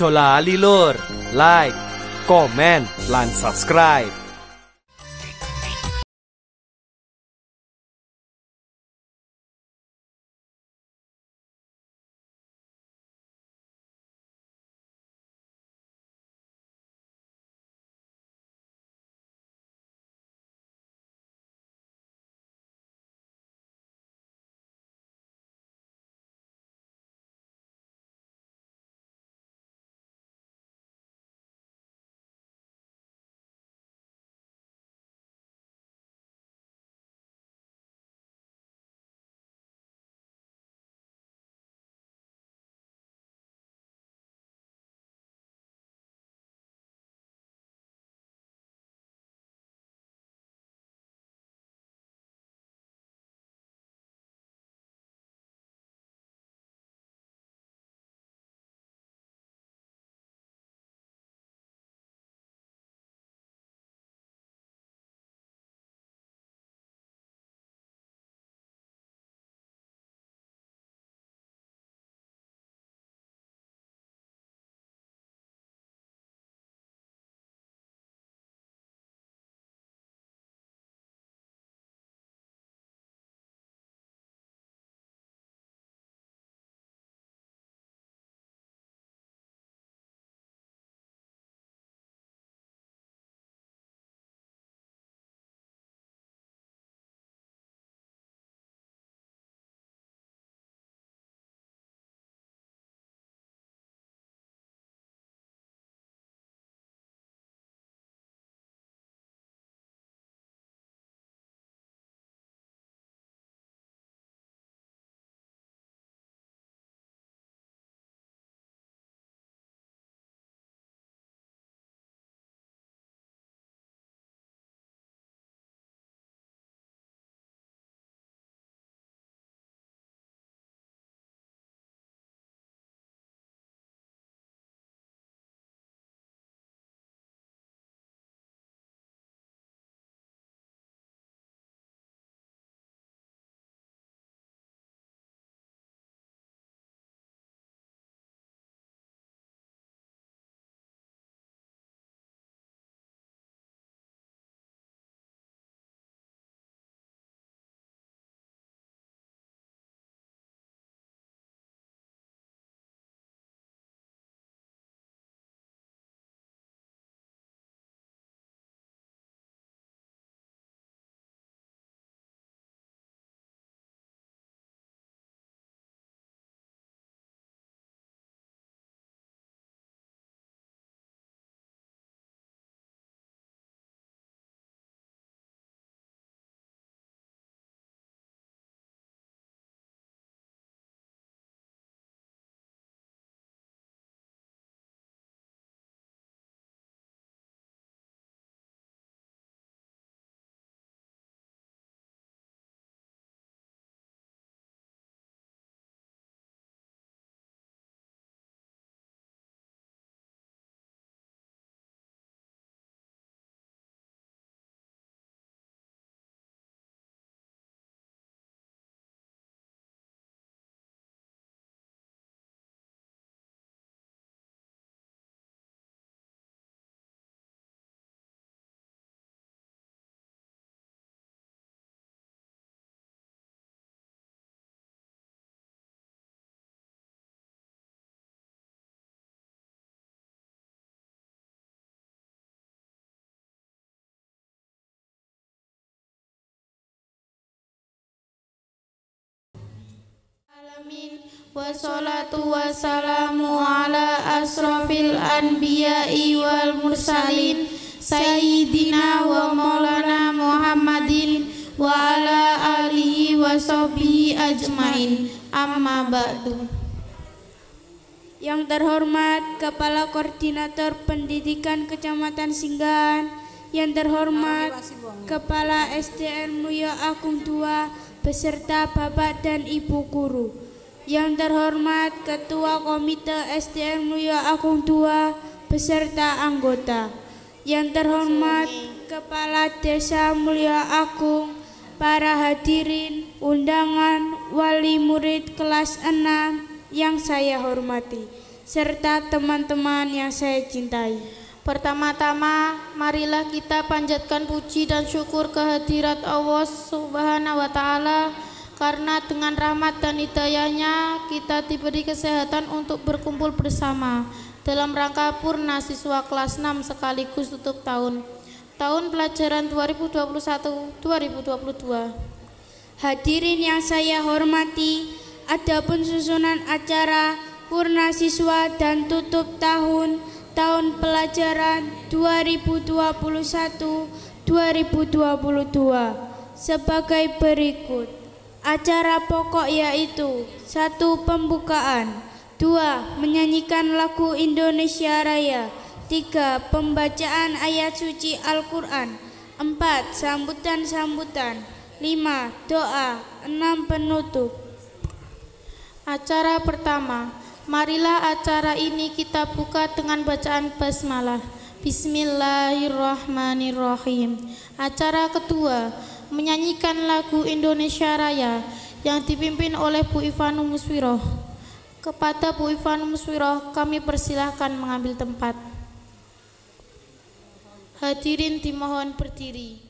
Ojo lali lur, like, komen, lan subscribe. Alamin. Wassalatu wassalamu ala asrafil anbiya'i wal mursalin. Sayyidina wa maulana muhammadin wa ala alihi wa sahbihi ajmain. Amma ba'du. Yang terhormat Kepala Koordinator Pendidikan Kecamatan Singgahan. Yang terhormat Kepala SDN Muya Agung II beserta Bapak dan Ibu Guru Yang terhormat Ketua Komite SDN Muya Agung II beserta anggota Yang terhormat Kepala Desa Mulia Agung Para hadirin, undangan, wali murid kelas 6 yang saya hormati. serta teman-teman yang saya cintai. Pertama-tama, marilah kita panjatkan puji dan syukur kehadirat Allah Subhanahu wa taala karena dengan rahmat dan hidayahnya kita diberi kesehatan untuk berkumpul bersama dalam rangka purna siswa kelas 6 sekaligus tutup tahun tahun pelajaran 2021-2022. Hadirin yang saya hormati, adapun susunan acara purna siswa dan tutup tahun tahun pelajaran 2021-2022 sebagai berikut. Acara pokok yaitu satu pembukaan, dua menyanyikan lagu Indonesia Raya, tiga pembacaan ayat suci Al-Quran, empat sambutan-sambutan, lima doa, enam penutup. Acara pertama, marilah acara ini kita buka dengan bacaan basmalah. Bismillahirrahmanirrahim. Acara kedua, menyanyikan lagu Indonesia Raya yang dipimpin oleh Bu Ivanu Muswiroh. Kepada Bu Ivanu Muswiroh kami persilahkan mengambil tempat. Hadirin dimohon berdiri.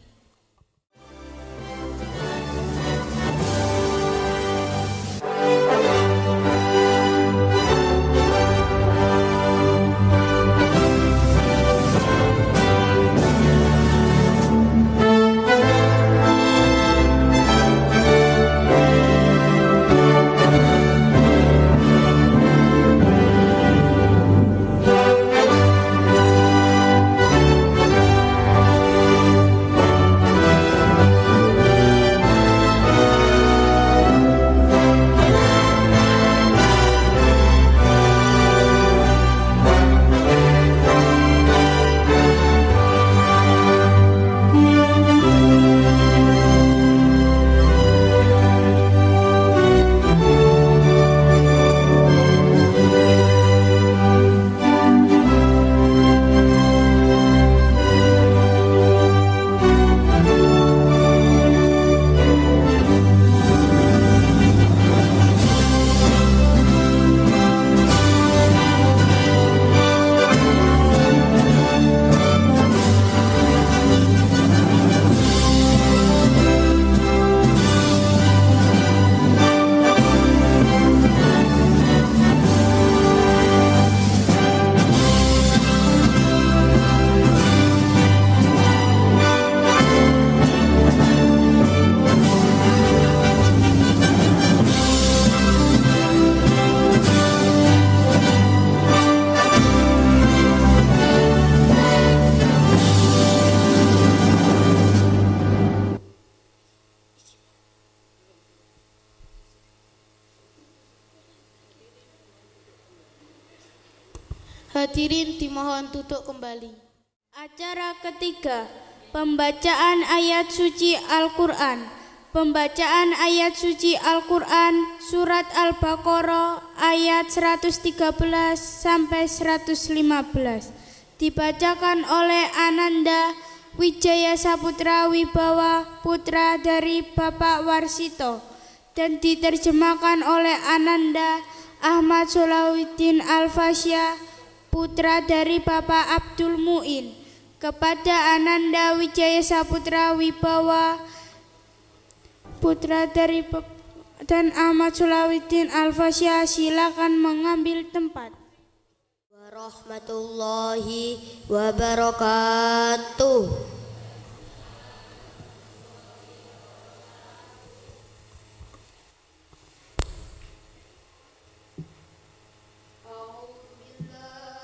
Pembacaan ayat suci Al-Quran. Pembacaan ayat suci Al-Quran surat Al-Baqarah ayat 113 sampai 115 dibacakan oleh Ananda Wijaya Saputra Wibawa putra dari Bapak Warsito. Dan diterjemahkan oleh Ananda Ahmad Solahuddin Al-Fasya putra dari Bapak Abdul Muin kepada Ananda Wijaya Saputra Wibawa putra dari dan Ahmad Sulawidin Al-Fasya silakan mengambil tempat. Warahmatullahi wabarakatuh.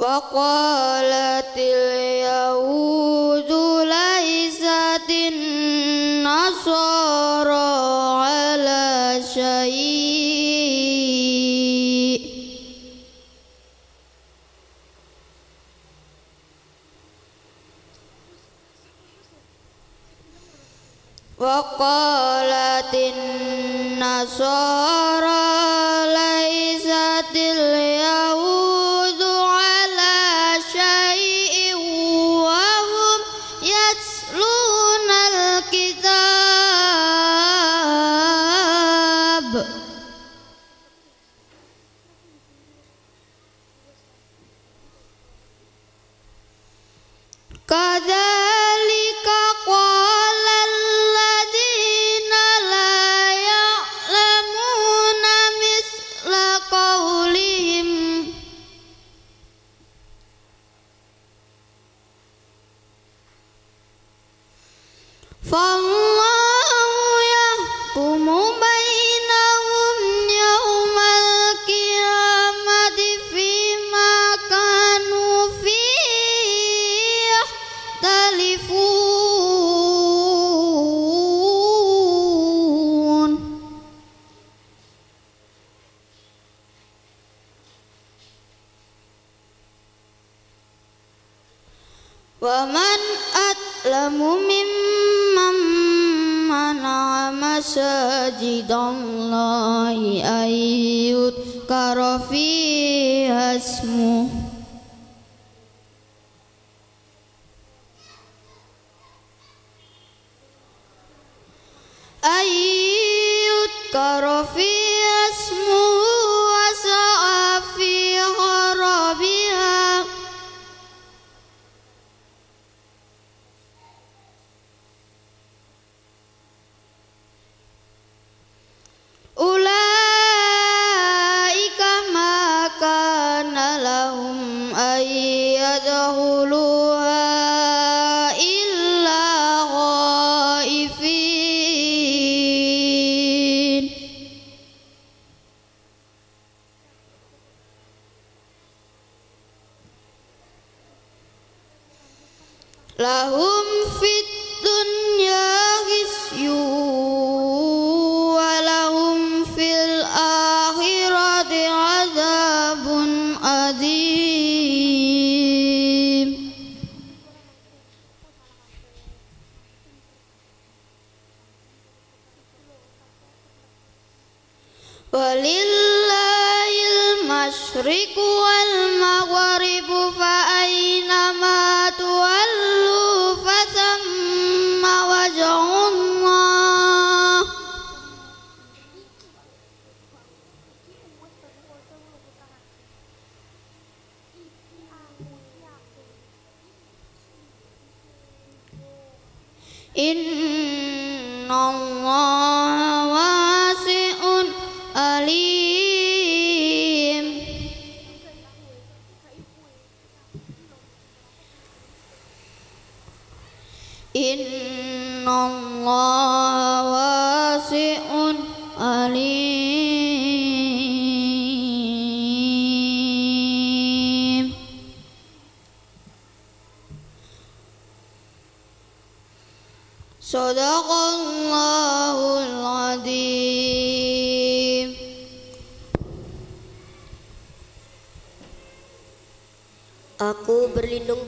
وقالت اليهود ليست النصارى على شيء. وقالت النصارى ليست اليهود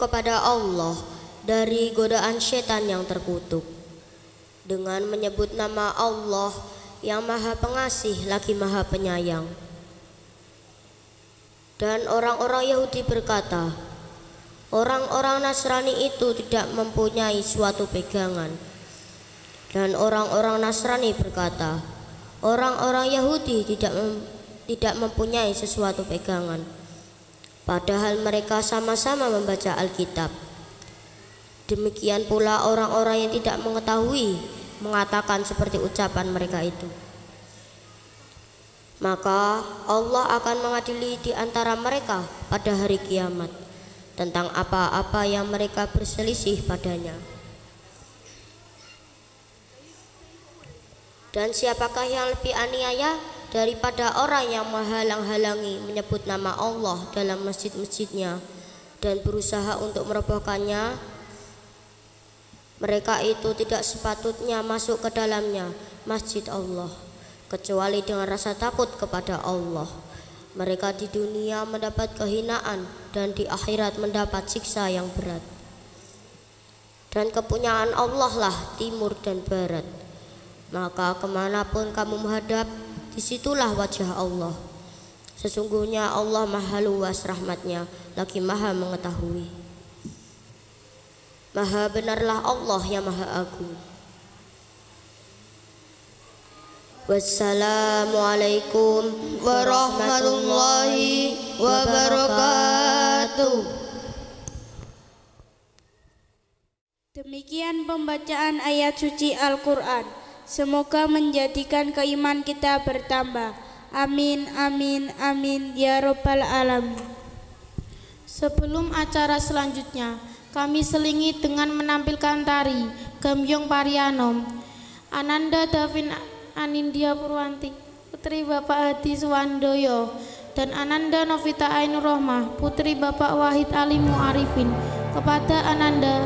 kepada Allah dari godaan setan yang terkutuk. Dengan menyebut nama Allah yang maha pengasih lagi maha penyayang. Dan orang-orang Yahudi berkata, orang-orang Nasrani itu tidak mempunyai suatu pegangan. Dan orang-orang Nasrani berkata, orang-orang Yahudi tidak mem- tidak mempunyai sesuatu pegangan. Padahal mereka sama-sama membaca Alkitab. Demikian pula orang-orang yang tidak mengetahui mengatakan seperti ucapan mereka itu. Maka Allah akan mengadili di antara mereka pada hari kiamat tentang apa-apa yang mereka berselisih padanya. Dan siapakah yang lebih aniaya daripada orang yang menghalang-halangi menyebut nama Allah dalam masjid-masjidnya dan berusaha untuk merobohkannya? Mereka itu tidak sepatutnya masuk ke dalamnya masjid Allah kecuali dengan rasa takut kepada Allah. Mereka di dunia mendapat kehinaan dan di akhirat mendapat siksa yang berat. Dan kepunyaan Allah lah timur dan barat. Maka ke mana pun kamu menghadap, di situlah wajah Allah. Sesungguhnya Allah maha luas rahmatnya, lagi maha mengetahui. Maha benarlah Allah yang maha agung. Wassalamualaikum warahmatullahi wabarakatuh. Demikian pembacaan ayat suci Al-Quran. Semoga menjadikan keiman kita bertambah. Amin, amin, amin, ya Robbal Alamin. Sebelum acara selanjutnya, kami selingi dengan menampilkan tari Gamyong Parianom, Ananda Davin Anindya Purwanti, Putri Bapak Hadi Suwandoyo, dan Ananda Novita Ainur Rohmah, Putri Bapak Wahid Alimu Arifin. Kepada Ananda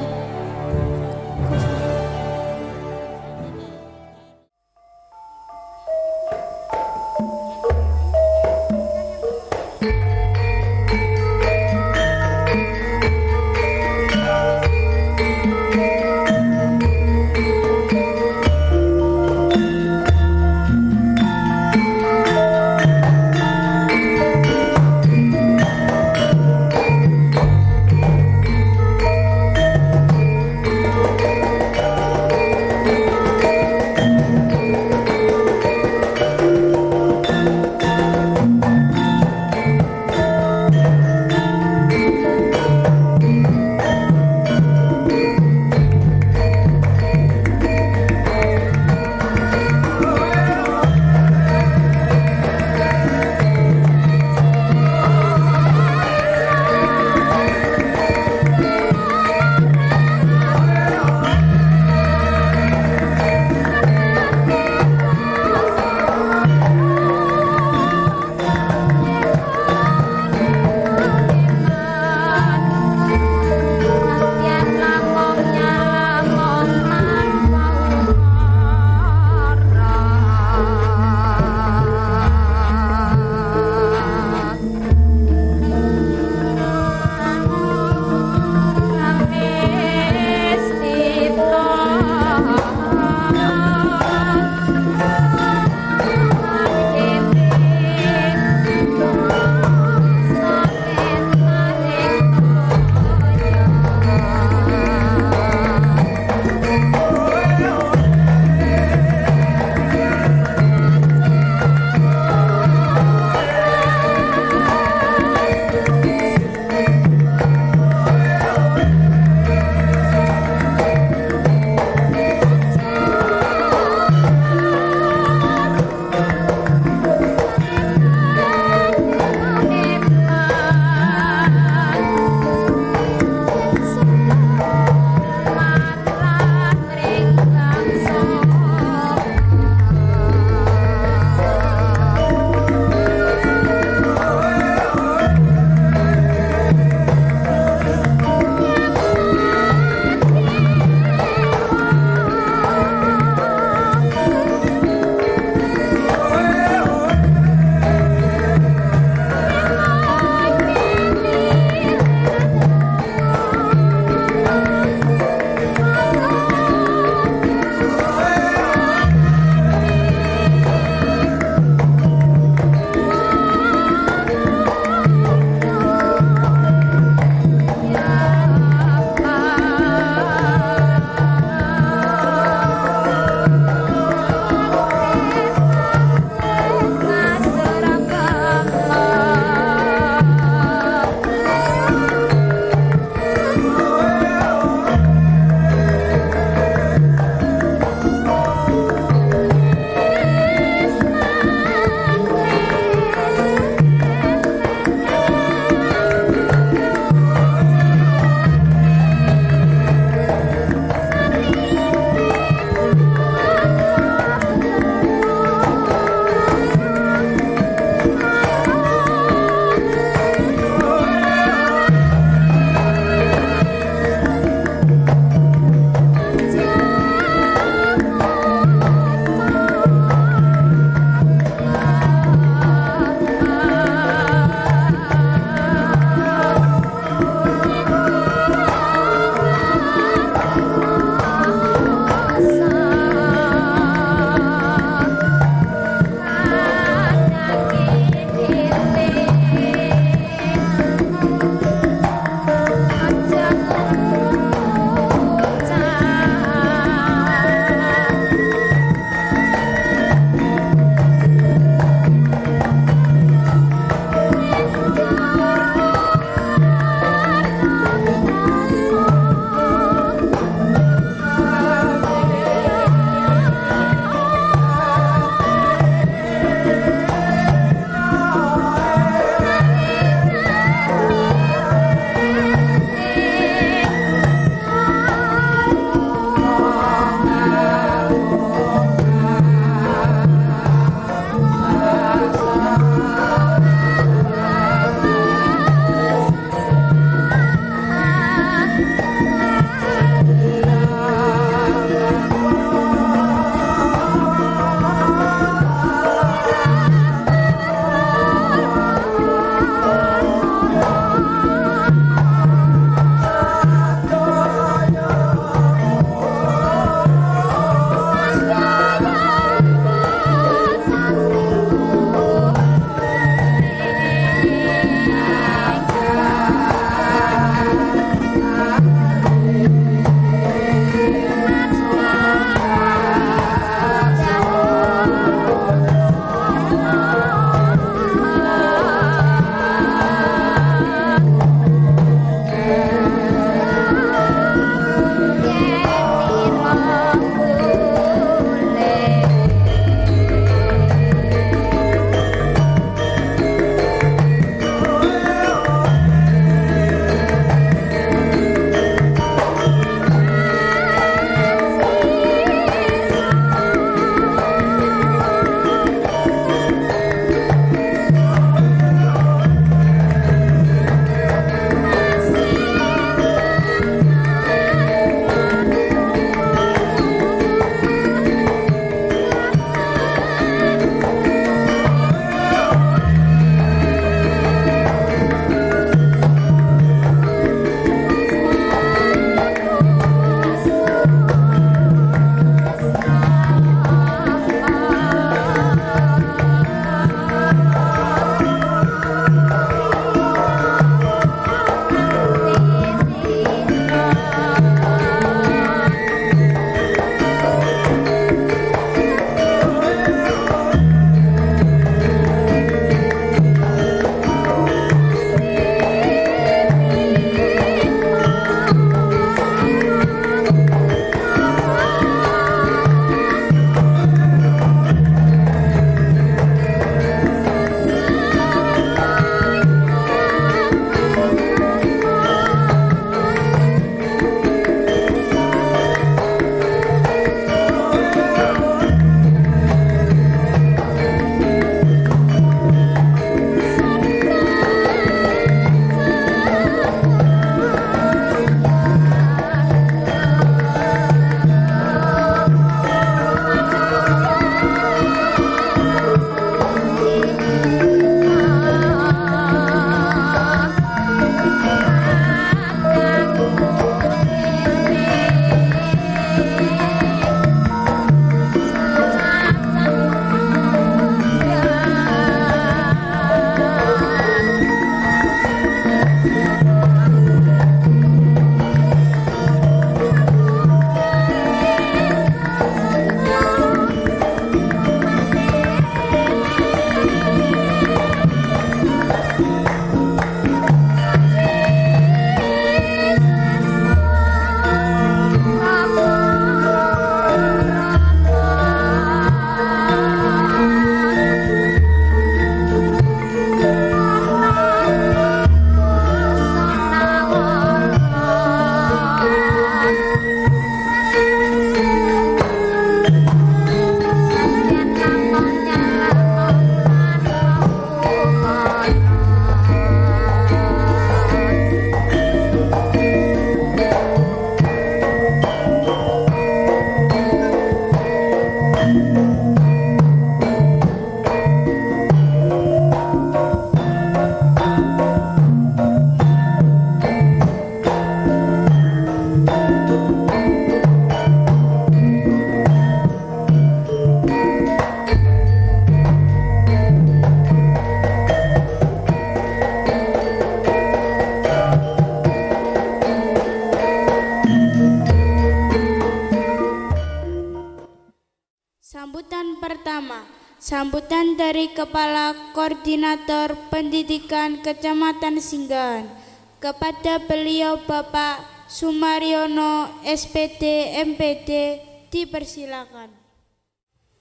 Kepala Koordinator Pendidikan Kecamatan Singgahan kepada beliau Bapak Sumaryono SPD MPD dipersilakan.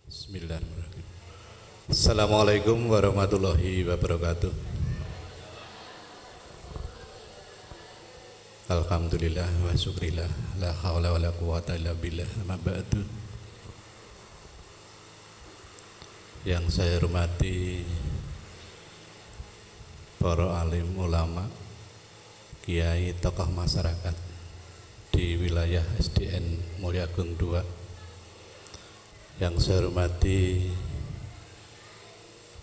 Bismillahirrahmanirrahim. Assalamualaikum warahmatullahi wabarakatuh. Alhamdulillah wa syukrillah la haula wa la quwata illa billah amma ba'du. Yang saya hormati para alim ulama, kiai tokoh masyarakat di wilayah SDN Mulyagung 2 yang saya hormati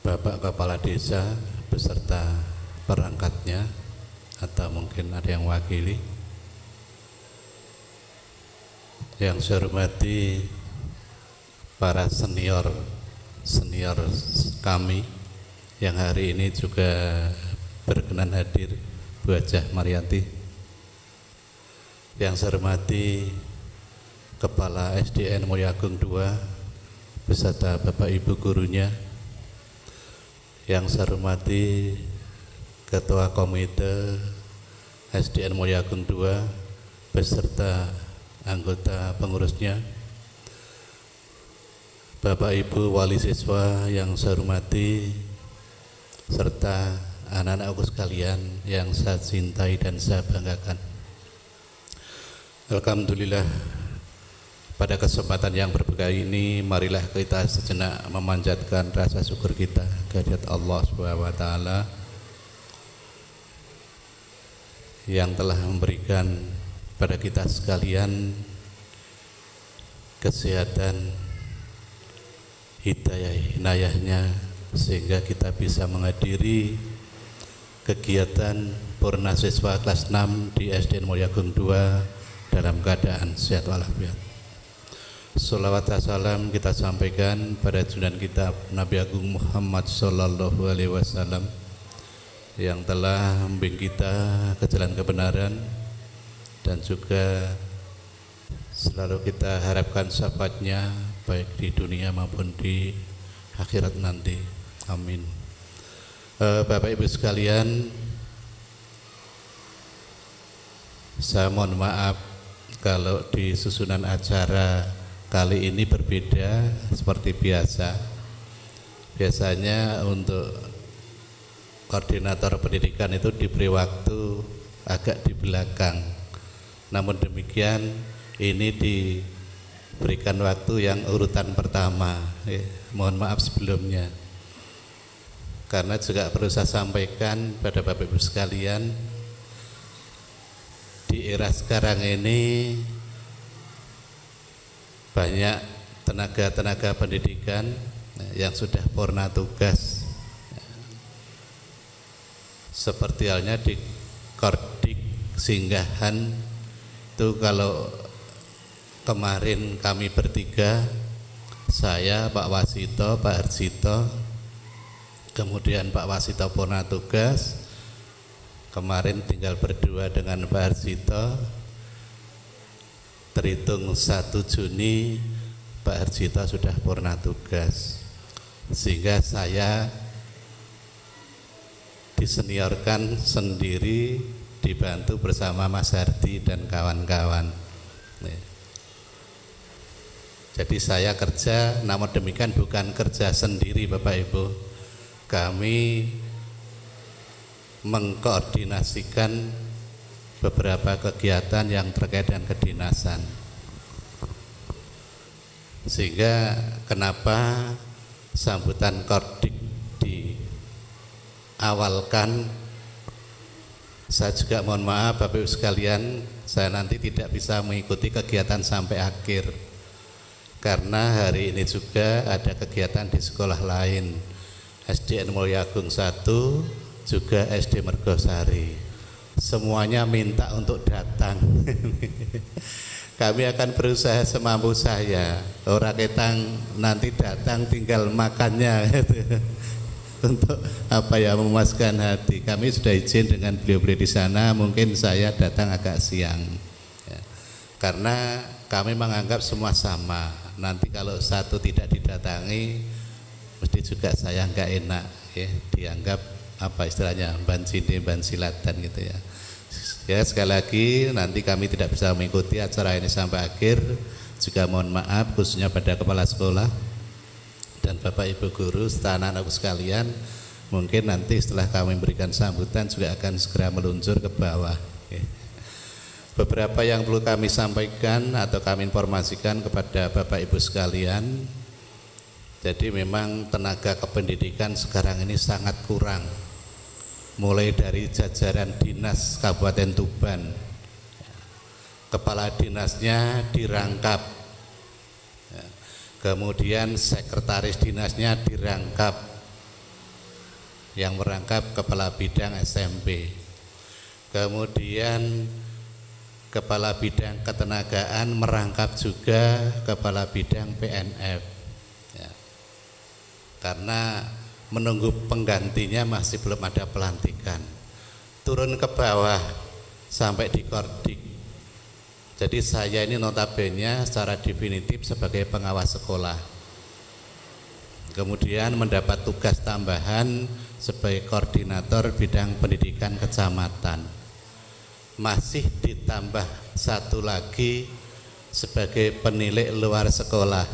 Bapak Kepala Desa beserta perangkatnya atau mungkin ada yang wakili yang saya hormati para senior senior kami yang hari ini juga berkenan hadir Bu Hajah Marianti yang saya hormati Kepala SDN Mulyagung 2 beserta Bapak Ibu gurunya yang saya hormati Ketua Komite SDN Mulyagung 2 beserta anggota pengurusnya Bapak Ibu wali siswa yang saya hormati serta anak-anakku sekalian yang saya cintai dan saya banggakan. Alhamdulillah pada kesempatan yang berbahagia ini marilah kita sejenak memanjatkan rasa syukur kita kehadirat Allah Subhanahu wa taala yang telah memberikan pada kita sekalian kesehatan hidayah hinayahnya sehingga kita bisa menghadiri kegiatan purna siswa kelas 6 di SDN Mulyagung 2 dalam keadaan sehat walafiat. Salawat salam kita sampaikan pada junjungan kita Nabi Agung Muhammad Sallallahu Alaihi Wasallam yang telah membimbing kita ke jalan kebenaran dan juga selalu kita harapkan syafaatnya baik di dunia maupun di akhirat nanti. Amin. Uh, Bapak Ibu sekalian, saya mohon maaf kalau di susunan acara kali ini berbeda seperti biasa biasanya untuk koordinator pendidikan itu diberi waktu agak di belakang namun demikian ini diberikan waktu yang urutan pertama. Ya, mohon maaf sebelumnya. Karena juga perlu saya sampaikan pada Bapak Ibu sekalian di era sekarang ini banyak tenaga-tenaga pendidikan yang sudah purna tugas. Seperti halnya di Kordik Singgahan itu kalau kemarin kami bertiga saya Pak Wasito Pak Harsito kemudian Pak Wasito purna tugas kemarin tinggal berdua dengan Pak Harsito terhitung 1 Juni Pak Harjito sudah purna tugas sehingga saya diseniorkan sendiri dibantu bersama Mas Hardi dan kawan-kawan jadi saya kerja namun demikian bukan kerja sendiri Bapak Ibu. Kami mengkoordinasikan beberapa kegiatan yang terkait dengan kedinasan. Sehingga kenapa sambutan kordik diawalkan? Saya juga mohon maaf Bapak Ibu sekalian saya nanti tidak bisa mengikuti kegiatan sampai akhir karena hari ini juga ada kegiatan di sekolah lain. SDN Mulyagung 1 juga SD Mergosari. Semuanya minta untuk datang. Kami akan berusaha semampu saya. Orang ketang nanti datang tinggal makannya. Untuk apa ya memuaskan hati. Kami sudah izin dengan beliau-beliau di sana. Mungkin saya datang agak siang. Ya. karena kami menganggap semua sama nanti kalau satu tidak didatangi mesti juga saya nggak enak ya. Dianggap apa istilahnya ban sini ban silatan gitu ya. Ya sekali lagi nanti kami tidak bisa mengikuti acara ini sampai akhir. Juga mohon maaf khususnya pada kepala sekolah dan bapak ibu guru serta anak-anakku sekalian. Mungkin nanti setelah kami memberikan sambutan juga akan segera meluncur ke bawah ya. Beberapa yang perlu kami sampaikan atau kami informasikan kepada Bapak Ibu sekalian. Jadi memang tenaga kependidikan sekarang ini sangat kurang. Mulai dari jajaran dinas Kabupaten Tuban. Kepala dinasnya dirangkap. Ya. Kemudian sekretaris dinasnya dirangkap. Yang merangkap kepala bidang SMP. Kemudian kepala bidang ketenagaan merangkap juga kepala bidang PNF ya. karena menunggu penggantinya masih belum ada pelantikan. Turun ke bawah sampai di kordik. Jadi saya ini notabene secara definitif sebagai pengawas sekolah. Kemudian mendapat tugas tambahan sebagai koordinator bidang pendidikan kecamatan masih ditambah satu lagi sebagai penilik luar sekolah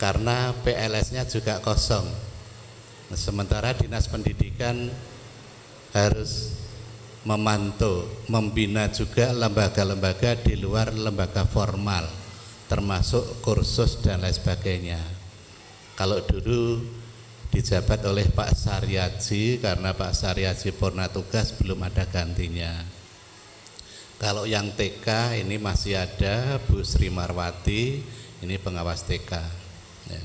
karena PLS-nya juga kosong. Nah, sementara dinas pendidikan harus memantau, membina juga lembaga-lembaga di luar lembaga formal, termasuk kursus dan lain sebagainya. Kalau dulu dijabat oleh Pak Saryaji karena Pak Saryaji purna tugas belum ada gantinya. Kalau yang TK ini masih ada Bu Sri Marwati, ini pengawas TK. Ya.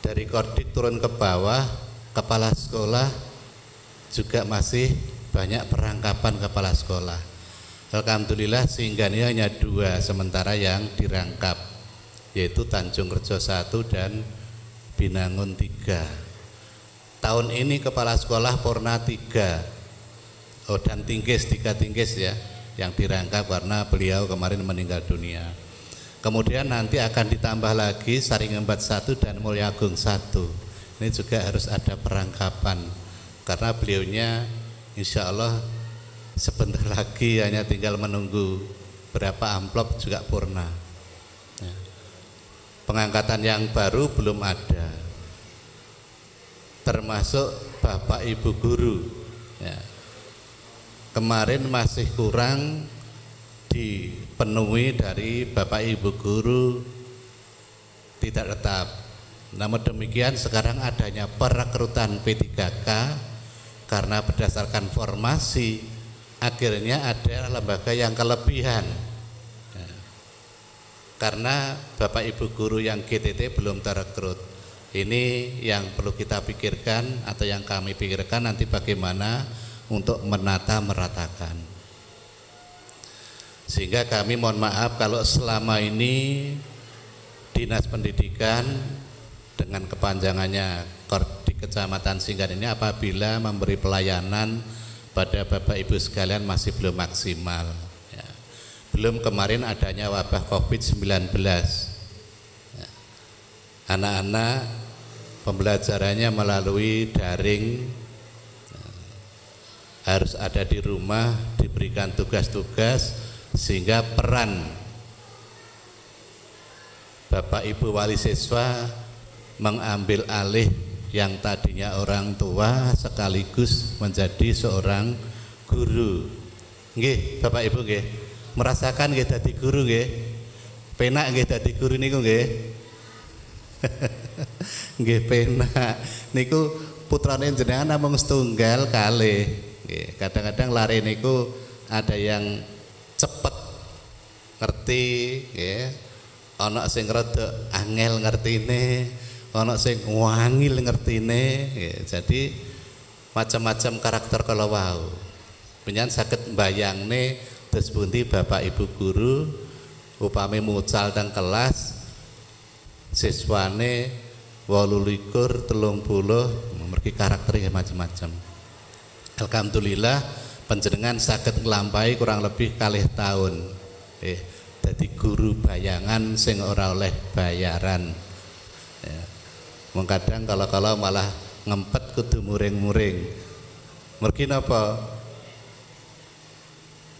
Dari Kordik turun ke bawah, kepala sekolah juga masih banyak perangkapan kepala sekolah. Alhamdulillah sehingga ini hanya dua sementara yang dirangkap yaitu Tanjung Rejo 1 dan Binangun 3 tahun ini kepala sekolah Purna 3 oh dan Tingkis, tiga Tingkis ya yang dirangkap karena beliau kemarin meninggal dunia. Kemudian nanti akan ditambah lagi Saringembat satu dan Mulyagung satu. Ini juga harus ada perangkapan karena beliaunya insya Allah sebentar lagi hanya tinggal menunggu berapa amplop juga purna. Ya. Pengangkatan yang baru belum ada, termasuk bapak ibu guru. Ya kemarin masih kurang dipenuhi dari Bapak Ibu guru tidak tetap. Namun demikian sekarang adanya perekrutan P3K karena berdasarkan formasi akhirnya ada lembaga yang kelebihan. Ya. Karena Bapak Ibu guru yang GTT belum terekrut. Ini yang perlu kita pikirkan atau yang kami pikirkan nanti bagaimana untuk menata meratakan. Sehingga kami mohon maaf kalau selama ini Dinas Pendidikan dengan kepanjangannya di Kecamatan Singgan ini apabila memberi pelayanan pada Bapak Ibu sekalian masih belum maksimal. Ya. Belum kemarin adanya wabah COVID-19. Ya. Anak-anak pembelajarannya melalui daring harus ada di rumah diberikan tugas-tugas sehingga peran Bapak Ibu wali siswa mengambil alih yang tadinya orang tua sekaligus menjadi seorang guru. Nggih, Bapak Ibu nggih. Merasakan nggih dadi guru nggih. Penak nggih dadi guru niku nggih. nggih penak. Niku putrane jenengan namung setunggal kalih kadang-kadang lari niku ada yang cepet ngerti ya ana sing rada angel ngertine ana sing wangil ngertine ya, jadi macam-macam karakter kalau wau. Penyan sakit bayangne terus bunti bapak ibu guru upami mucal dan kelas siswane walu likur telung puluh memiliki karakter yang macam-macam Alhamdulillah penjenengan sakit ngelampai kurang lebih kali tahun. Eh, jadi guru bayangan sing ora oleh bayaran. Ya. Wong kadang kalau-kalau malah ngempet kudu muring-muring. Mergi napa?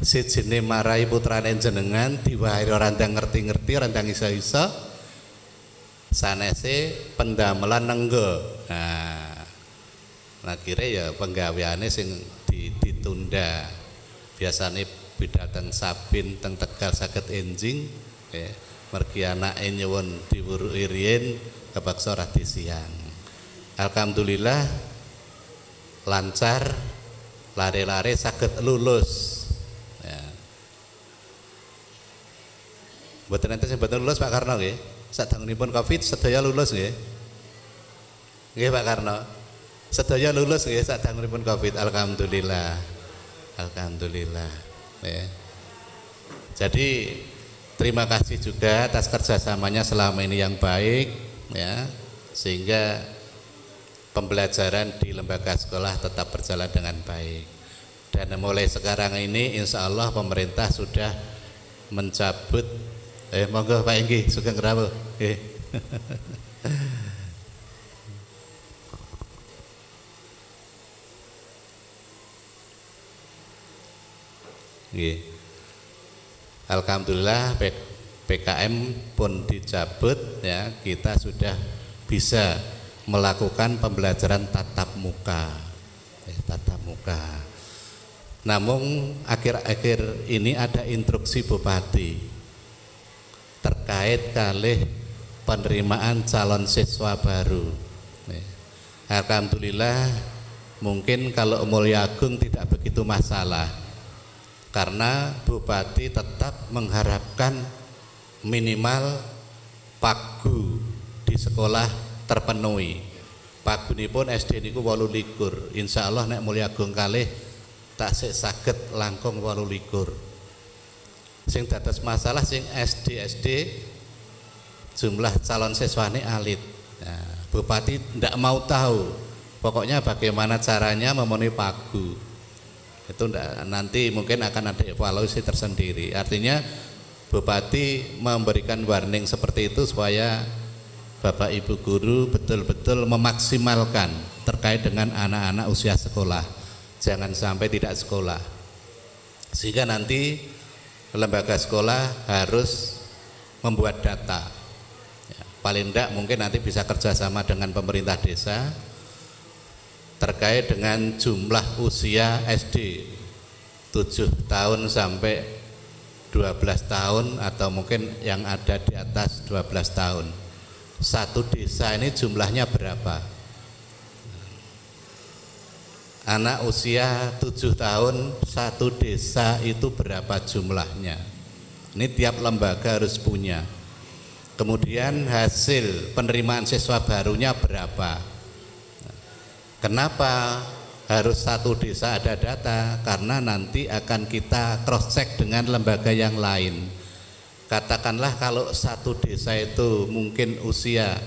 Sijine marai putrane jenengan diwahi ora ndang ngerti-ngerti ora ndang iso-iso sanese pendamelan nenggo nah akhirnya ya penggaweane sing ditunda biasanya bidal teng Sabin teng Tegal sakit enjing ya, mergi anake nyuwun diwuruki riyin kepaksa ora siang Alhamdulillah lancar lare-lare sakit lulus ya. Mboten enten sing mboten lulus Pak Karno nggih. Sadangunipun Covid sedaya lulus nggih. Nggih Pak Karno. Sedaya lulus nggih sadangunipun Covid. Alhamdulillah. Alhamdulillah. Ya. Jadi terima kasih juga atas kerjasamanya selama ini yang baik ya sehingga pembelajaran di lembaga sekolah tetap berjalan dengan baik dan mulai sekarang ini insya Allah pemerintah sudah mencabut eh monggo Pak Enggi ngerawu eh Alhamdulillah PKM pun dicabut ya. Kita sudah bisa melakukan pembelajaran tatap muka. Ya, tatap muka. Namun akhir-akhir ini ada instruksi bupati terkait kali penerimaan calon siswa baru. Ya. Alhamdulillah mungkin kalau Mulia Agung tidak begitu masalah karena bupati tetap mengharapkan minimal pagu di sekolah terpenuhi. Pagunipun SD niku walu likur insya Allah nek mulia agung kalih tak sakit langkung walu likur sing dados masalah sing SD SD jumlah calon siswane alit. Nah, bupati tidak mau tahu. Pokoknya bagaimana caranya memenuhi pagu itu nanti mungkin akan ada evaluasi tersendiri artinya bupati memberikan warning seperti itu supaya Bapak Ibu guru betul-betul memaksimalkan terkait dengan anak-anak usia sekolah. Jangan sampai tidak sekolah. Sehingga nanti lembaga sekolah harus membuat data. Ya, paling tidak mungkin nanti bisa kerjasama dengan pemerintah desa terkait dengan jumlah usia SD 7 tahun sampai 12 tahun atau mungkin yang ada di atas 12 tahun satu desa ini jumlahnya berapa? Anak usia tujuh tahun satu desa itu berapa jumlahnya? Ini tiap lembaga harus punya. Kemudian hasil penerimaan siswa barunya berapa? Kenapa harus satu desa ada data? Karena nanti akan kita cross check dengan lembaga yang lain katakanlah kalau satu desa itu mungkin usia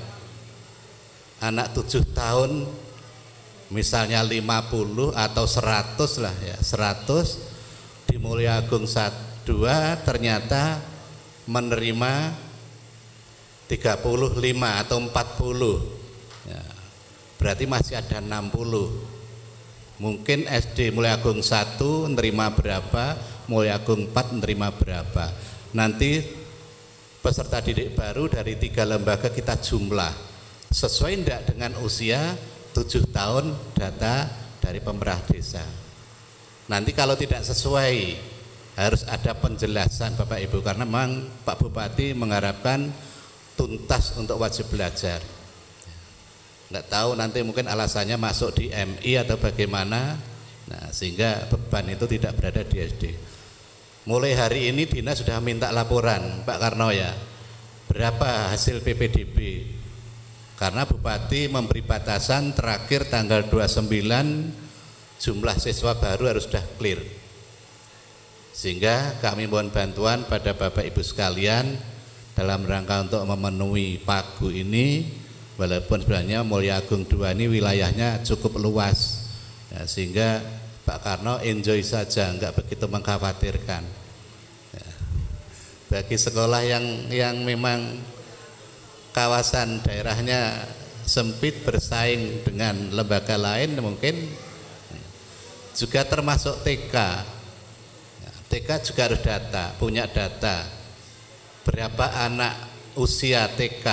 anak tujuh tahun misalnya 50 atau 100 lah ya 100 di Mulia Agung 2 ternyata menerima 35 atau 40 ya, berarti masih ada 60 mungkin SD Mulia Agung 1 menerima berapa Mulia Agung 4 menerima berapa. Nanti peserta didik baru dari tiga lembaga kita jumlah. Sesuai tidak dengan usia tujuh tahun data dari pemerintah desa. Nanti kalau tidak sesuai harus ada penjelasan Bapak Ibu karena memang Pak Bupati mengharapkan tuntas untuk wajib belajar nggak tahu nanti mungkin alasannya masuk di MI atau bagaimana. Nah sehingga beban itu tidak berada di SD Mulai hari ini dinas sudah minta laporan Pak Karno ya Berapa hasil PPDB Karena Bupati memberi batasan terakhir tanggal 29 Jumlah siswa baru harus sudah clear. Sehingga kami mohon bantuan pada Bapak Ibu sekalian Dalam rangka untuk memenuhi pagu ini Walaupun sebenarnya Mulia Agung 2 ini wilayahnya cukup luas ya, Sehingga Pak Karno enjoy saja, nggak begitu mengkhawatirkan. Ya. bagi sekolah yang yang memang kawasan daerahnya sempit bersaing dengan lembaga lain mungkin juga termasuk TK TK juga harus data punya data berapa anak usia TK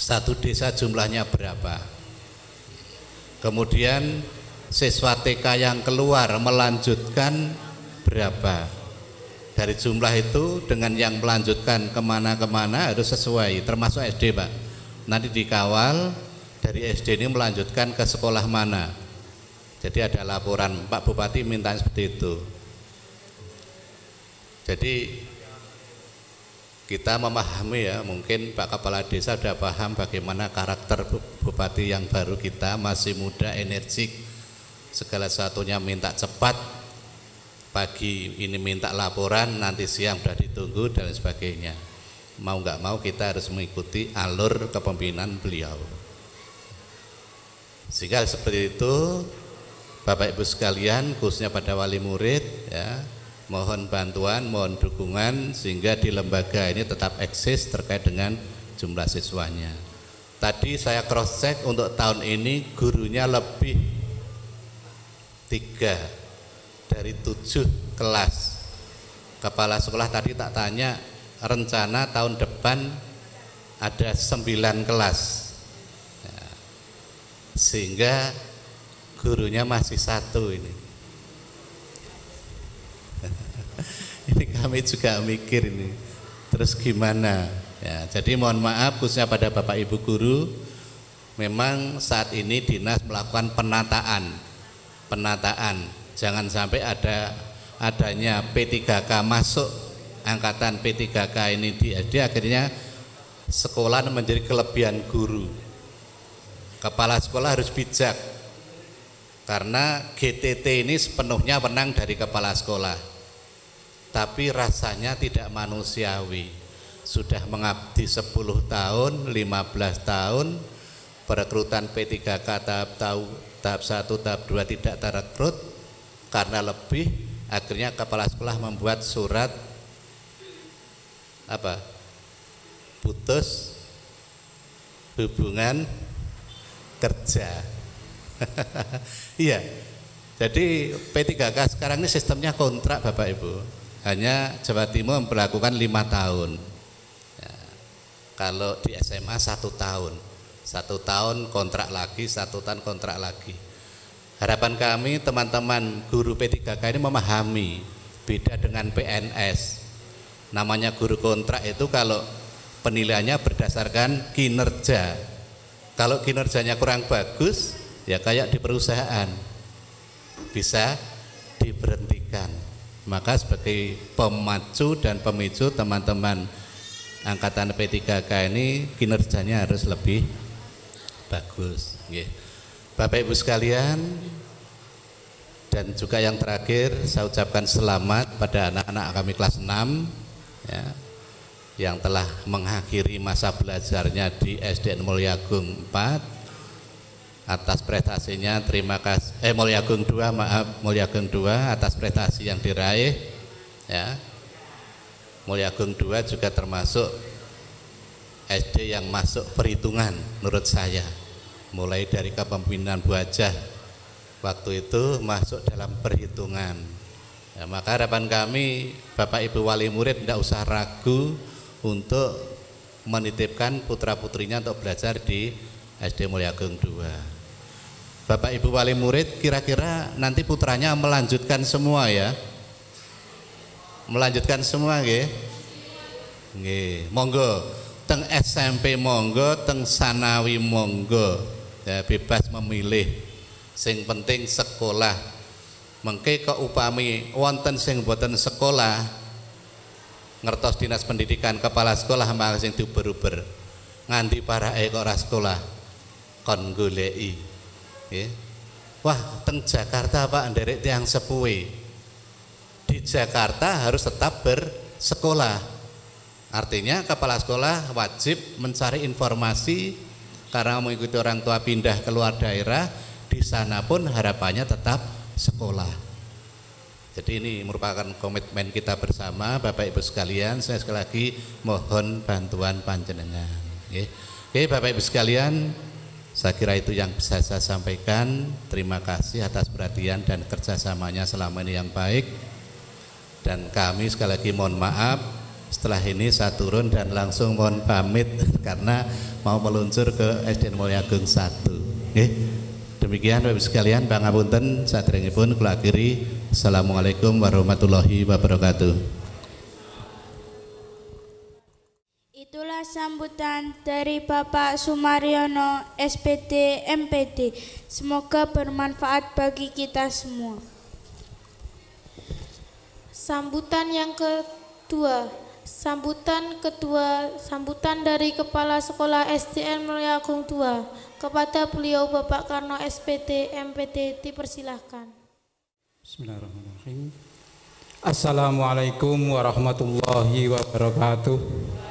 satu desa jumlahnya berapa? Kemudian siswa TK yang keluar melanjutkan berapa? Dari jumlah itu dengan yang melanjutkan ke mana-kemana harus sesuai termasuk SD Pak. Nanti dikawal dari SD ini melanjutkan ke sekolah mana. Jadi ada laporan Pak Bupati minta seperti itu. Jadi kita memahami ya mungkin Pak Kepala Desa sudah paham bagaimana karakter Bupati yang baru kita masih muda energik segala satunya minta cepat. Pagi ini minta laporan nanti siang sudah ditunggu dan sebagainya. Mau nggak mau kita harus mengikuti alur kepemimpinan beliau. Sehingga seperti itu Bapak Ibu sekalian khususnya pada wali murid ya mohon bantuan mohon dukungan sehingga di lembaga ini tetap eksis terkait dengan jumlah siswanya. Tadi saya cross check untuk tahun ini gurunya lebih tiga dari tujuh kelas. Kepala sekolah tadi tak tanya rencana tahun depan ada sembilan kelas. Ya. sehingga gurunya masih satu ini ini kami juga mikir ini terus gimana ya jadi mohon maaf khususnya pada bapak ibu guru memang saat ini dinas melakukan penataan penataan. Jangan sampai ada adanya P3K masuk angkatan P3K ini di SD akhirnya sekolah menjadi kelebihan guru. Kepala sekolah harus bijak karena GTT ini sepenuhnya menang dari kepala sekolah. Tapi rasanya tidak manusiawi. Sudah mengabdi 10 tahun, 15 tahun, perekrutan P3K tahap tahu tahap 1, tahap 2 tidak terekrut. Karena lebih akhirnya kepala sekolah membuat surat apa putus hubungan kerja. Iya. Jadi P3K sekarang ini sistemnya kontrak Bapak Ibu hanya Jawa Timur memperlakukan lima tahun ya. kalau di SMA satu tahun satu tahun kontrak lagi, satu tahun kontrak lagi. Harapan kami teman-teman guru P3K ini memahami beda dengan PNS. Namanya guru kontrak itu kalau penilaiannya berdasarkan kinerja. Kalau kinerjanya kurang bagus, ya kayak di perusahaan bisa diberhentikan. Maka sebagai pemacu dan pemicu teman-teman angkatan P3K ini kinerjanya harus lebih bagus. Bapak Ibu sekalian dan juga yang terakhir saya ucapkan selamat pada anak-anak kami kelas 6 ya, yang telah mengakhiri masa belajarnya di SDN Mulyagung 4 atas prestasinya terima kasih eh Mulyagung 2 maaf. Mulyagung 2 atas prestasi yang diraih ya. Mulyagung 2 juga termasuk SD yang masuk perhitungan menurut saya. Mulai dari kepemimpinan Bu Hajah waktu itu masuk dalam perhitungan. Ya, maka harapan kami Bapak Ibu Wali Murid tidak usah ragu untuk menitipkan putra putrinya untuk belajar di SD Mulyagung 2 Bapak Ibu Wali Murid kira-kira nanti putranya melanjutkan semua ya? Melanjutkan semua nggih? Nggih monggo. Teng SMP monggo teng sanawi monggo. Ya bebas memilih. Sing penting sekolah. Mengke kok upami wonten sing boten sekolah ngertos dinas pendidikan kepala sekolah maka sing diuber-uber nganti para kok ora sekolah kon goleki wah teng Jakarta Pak nderek tiang sepuwe. Di Jakarta harus tetap bersekolah. Artinya kepala sekolah wajib mencari informasi karena mengikuti orang tua pindah keluar daerah di sana pun harapannya tetap sekolah. Jadi ini merupakan komitmen kita bersama Bapak Ibu sekalian. Saya sekali lagi mohon bantuan panjenengan. Oke Bapak Ibu sekalian, saya kira itu yang bisa saya sampaikan. Terima kasih atas perhatian dan kerjasamanya selama ini yang baik. Dan kami sekali lagi mohon maaf setelah ini saya turun dan langsung mohon pamit karena mau meluncur ke SDN Mulyagung 1. Oke. Demikian Bapak sekalian, Bang Apunten, saya pun kula. Assalamualaikum warahmatullahi wabarakatuh. Itulah sambutan dari Bapak Sumaryono, SPD, MPD. Semoga bermanfaat bagi kita semua. Sambutan yang kedua, sambutan kedua, sambutan dari Kepala Sekolah SDN Mulyagung II kepada beliau Bapak Karno SPD MPD dipersilahkan. Bismillahirrahmanirrahim. Assalamualaikum warahmatullahi wabarakatuh.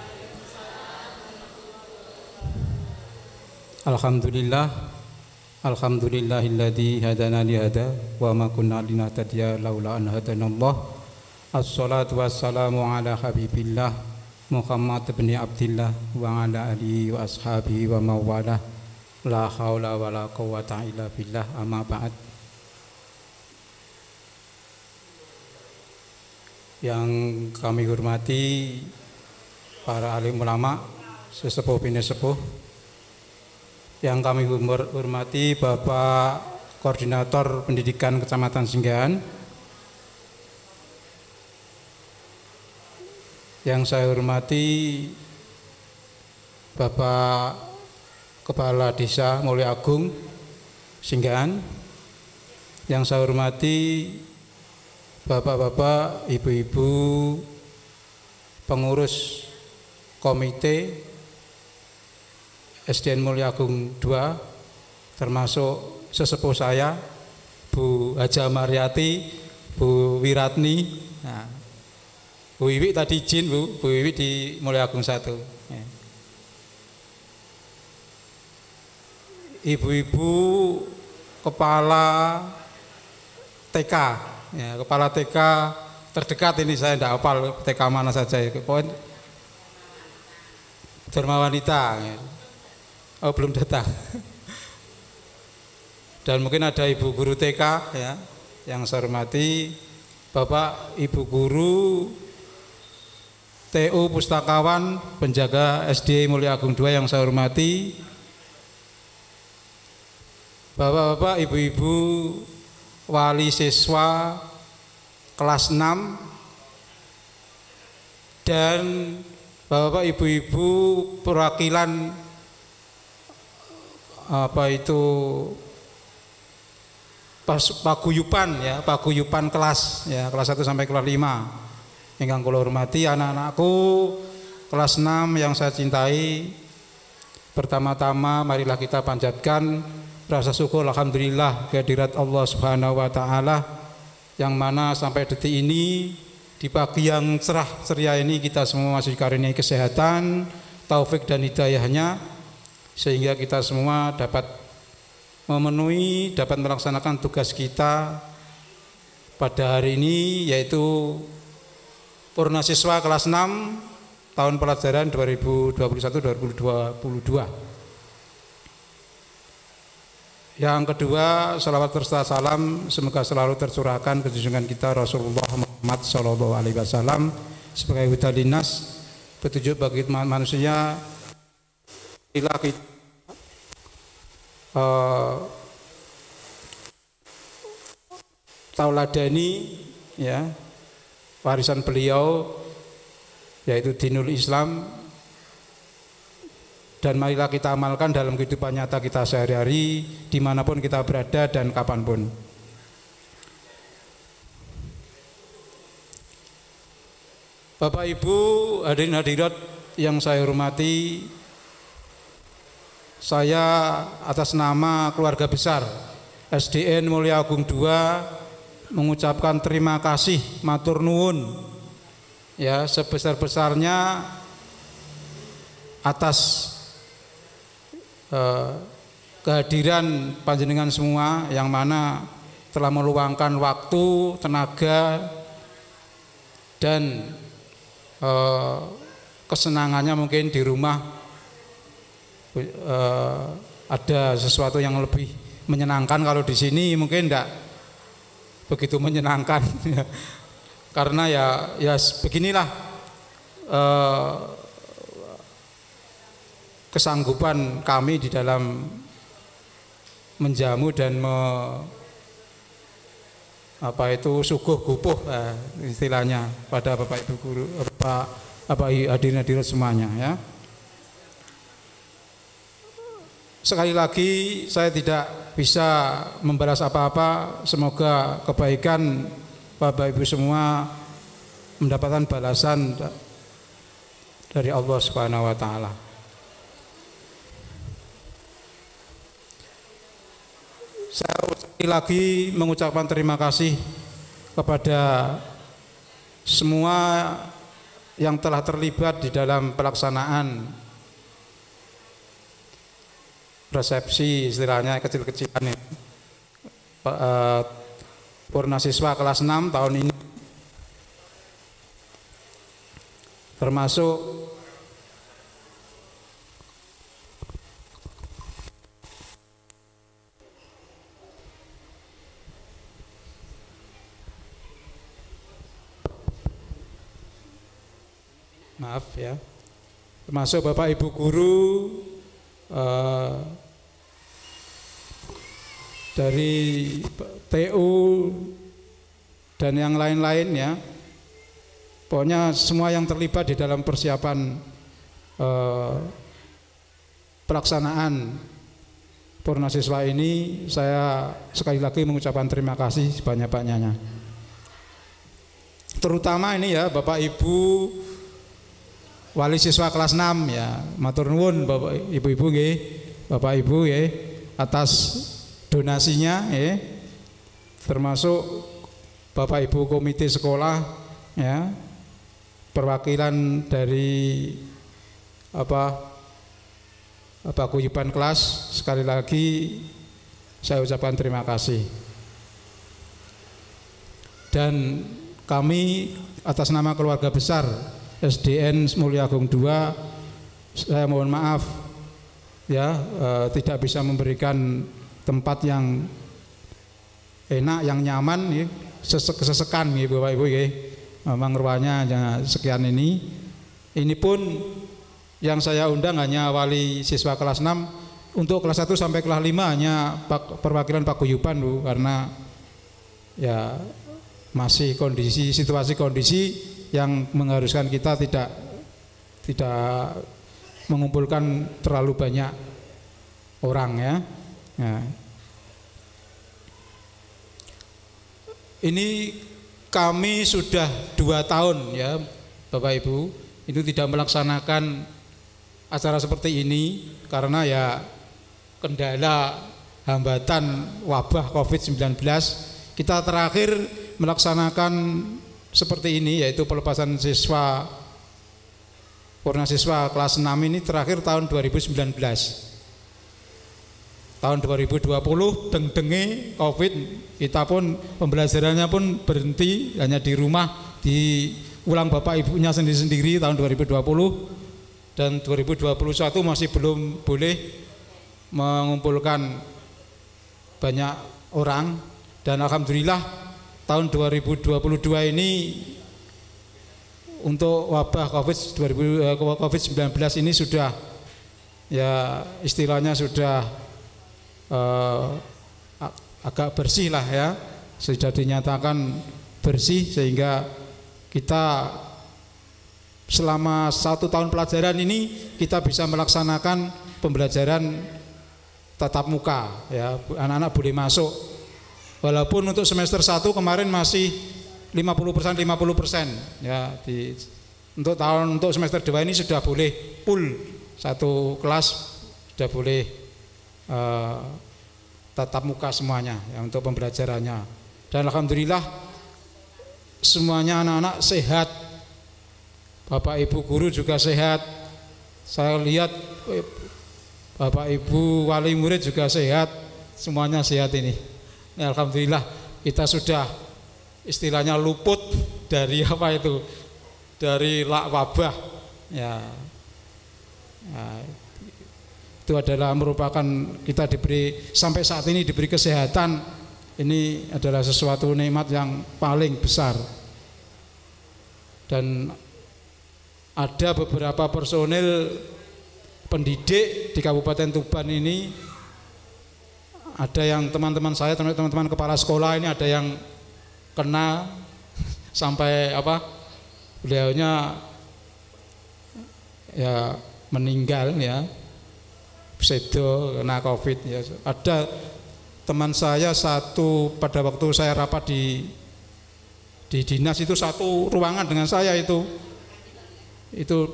Alhamdulillah. Alhamdulillahilladzi hadana li hada wa ma kunna linahtadiya laula an hadanallah Assalatu wassalamu ala habibillah Muhammad bin Abdullah wa ala alihi wa ashabihi wa mawala. La hawla wa la quwata illa billah. Amma ba'd. Yang kami hormati para alim ulama sesepuh bini sepuh yang kami hormati Bapak Koordinator Pendidikan Kecamatan Singgahan. Yang saya hormati Bapak Kepala Desa Mulya Agung Singgahan. Yang saya hormati Bapak-bapak, ibu-ibu pengurus komite SDN Mulya Agung 2 termasuk sesepuh saya Bu Haja Mariati, Bu Wiratni, nah, Bu Wiwi tadi izin Bu, Bu Wiwi di Mulai Agung 1. Ya. Ibu-ibu kepala TK, ya, kepala TK terdekat ini saya tidak hafal TK mana saja ya. Poin Dharma Wanita. Ya. Oh belum datang. Dan mungkin ada ibu guru TK ya yang saya hormati, Bapak Ibu guru TU Pustakawan, penjaga SD Mulia Agung II yang saya hormati, Bapak-bapak, ibu-ibu, wali siswa kelas 6 dan Bapak-bapak, ibu-ibu perwakilan apa itu paguyupan ya, paguyupan kelas ya, kelas 1 sampai kelas 5 Ingkang kula hormati anak-anakku kelas 6 yang saya cintai. Pertama-tama marilah kita panjatkan rasa syukur alhamdulillah kehadirat Allah Subhanahu wa taala yang mana sampai detik ini di pagi yang cerah ceria ini kita semua masih dikarenai kesehatan, taufik dan hidayahnya sehingga kita semua dapat memenuhi, dapat melaksanakan tugas kita pada hari ini yaitu Purna siswa kelas 6 tahun pelajaran 2021-2022. Yang kedua, salawat serta salam semoga selalu tercurahkan kejunjungan kita Rasulullah Muhammad Sallallahu Alaihi Wasallam sebagai huda dinas petunjuk bagi manusia. Bila kita uh, tauladani ya warisan beliau yaitu dinul Islam. Dan marilah kita amalkan dalam kehidupan nyata kita sehari-hari di mana pun kita berada dan kapan pun. Bapak Ibu hadirin hadirat yang saya hormati saya atas nama keluarga besar SDN Mulia Agung II mengucapkan terima kasih matur nuwun ya sebesar-besarnya atas eh, kehadiran panjenengan semua yang mana telah meluangkan waktu, tenaga dan eh, kesenangannya mungkin di rumah eh, ada sesuatu yang lebih menyenangkan. Kalau di sini mungkin tidak begitu menyenangkan. Karena ya ya beginilah eh, kesanggupan kami di dalam menjamu dan me, apa itu suguh gupuh eh, istilahnya pada bapak ibu guru bapak apa hadirin hadirat semuanya ya sekali lagi saya tidak bisa membalas apa-apa. Semoga kebaikan bapak ibu semua mendapatkan balasan dari Allah Subhanahu wa taala. Saya sekali lagi mengucapkan terima kasih kepada semua yang telah terlibat di dalam pelaksanaan resepsi istilahnya kecil-kecilan ini. Uh, Purna siswa kelas 6 tahun ini termasuk maaf ya termasuk bapak ibu guru uh, dari TU dan yang lain-lain ya. Pokoknya semua yang terlibat di dalam persiapan uh, pelaksanaan purna siswa ini saya sekali lagi mengucapkan terima kasih sebanyak-banyaknya. Terutama ini ya Bapak Ibu wali siswa kelas 6 ya. Matur nuwun Bapak Ibu-ibu nggih Bapak Ibu ya atas donasinya ya termasuk Bapak Ibu komite sekolah ya perwakilan dari apa kuyuban kelas sekali lagi saya ucapkan terima kasih. Dan kami atas nama keluarga besar SDN Mulia Agung 2 saya mohon maaf ya eh, tidak bisa memberikan tempat yang enak yang nyaman ya, sesek sesekan ya Bapak Ibu ya. Memang ruangnya hanya sekian ini. Ini pun yang saya undang hanya wali siswa kelas 6 untuk kelas 1 sampai kelas 5 hanya perwakilan Pak Guyuban Bu karena ya masih kondisi situasi kondisi yang mengharuskan kita tidak tidak mengumpulkan terlalu banyak orang ya. Nah. Ini kami sudah dua tahun ya Bapak Ibu itu tidak melaksanakan acara seperti ini karena ya kendala hambatan wabah COVID-19 kita terakhir melaksanakan seperti ini yaitu pelepasan siswa purna siswa kelas 6 ini terakhir tahun 2019 tahun 2020 deng-denge covid kita pun pembelajarannya pun berhenti hanya di rumah di ulang bapak ibunya sendiri-sendiri tahun 2020 dan 2021 masih belum boleh mengumpulkan banyak orang. Dan alhamdulillah tahun 2022 ini untuk wabah COVID-19 eh, ini sudah ya istilahnya sudah uh, agak bersih lah ya. Sudah dinyatakan bersih sehingga kita selama satu tahun pelajaran ini kita bisa melaksanakan pembelajaran tatap muka ya. Anak-anak boleh masuk. Walaupun untuk semester 1 kemarin masih 50% 50% ya. Di untuk tahun untuk semester 2 ini sudah boleh full satu kelas sudah boleh uh, tatap muka semuanya ya untuk pembelajarannya. Dan alhamdulillah semuanya anak-anak sehat. Bapak Ibu guru juga sehat. Saya lihat eh, Bapak Ibu wali murid juga sehat. Semuanya sehat ini. Alhamdulillah kita sudah istilahnya luput dari apa itu dari lak wabah ya, ya itu adalah merupakan kita diberi sampai saat ini diberi kesehatan. Ini adalah sesuatu nikmat yang paling besar. Dan ada beberapa personil pendidik di Kabupaten Tuban ini. Ada yang teman-teman saya teman-teman kepala sekolah ini ada yang kena sampai apa beliaunya ya meninggal ya sedo kena covid ya ada teman saya satu pada waktu saya rapat di di dinas itu satu ruangan dengan saya itu itu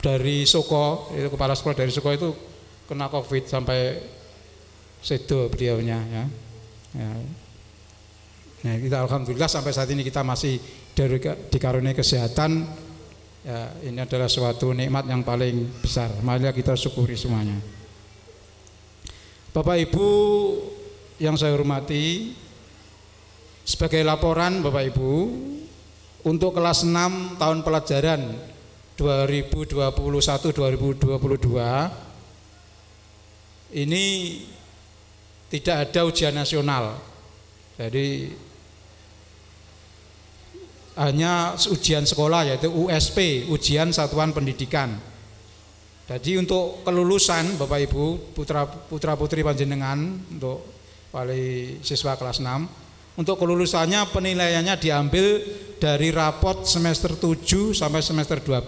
dari Soko itu kepala sekolah dari Soko itu kena covid sampai sedo beliaunya ya. ya. Nah, kita alhamdulillah sampai saat ini kita masih dari dikaruniai kesehatan. Ya, ini adalah suatu nikmat yang paling besar. Mari kita syukuri semuanya. Bapak Ibu yang saya hormati, sebagai laporan Bapak Ibu, untuk kelas 6 tahun pelajaran 2021-2022 ini tidak ada ujian nasional. Jadi hanya ujian sekolah yaitu USP, ujian satuan pendidikan. Jadi untuk kelulusan Bapak Ibu putra putra putri panjenengan untuk wali siswa kelas 6 untuk kelulusannya penilaiannya diambil dari rapot semester 7 sampai semester 12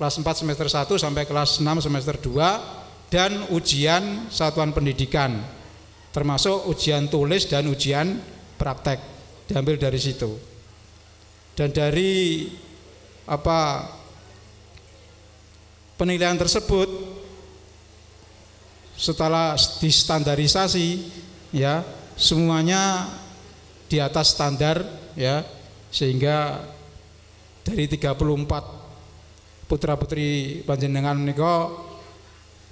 kelas 4 semester 1 sampai kelas 6 semester 2 dan ujian satuan pendidikan termasuk ujian tulis dan ujian praktek diambil dari situ dan dari apa penilaian tersebut setelah distandarisasi ya semuanya di atas standar ya sehingga dari 34 putra-putri panjenengan menika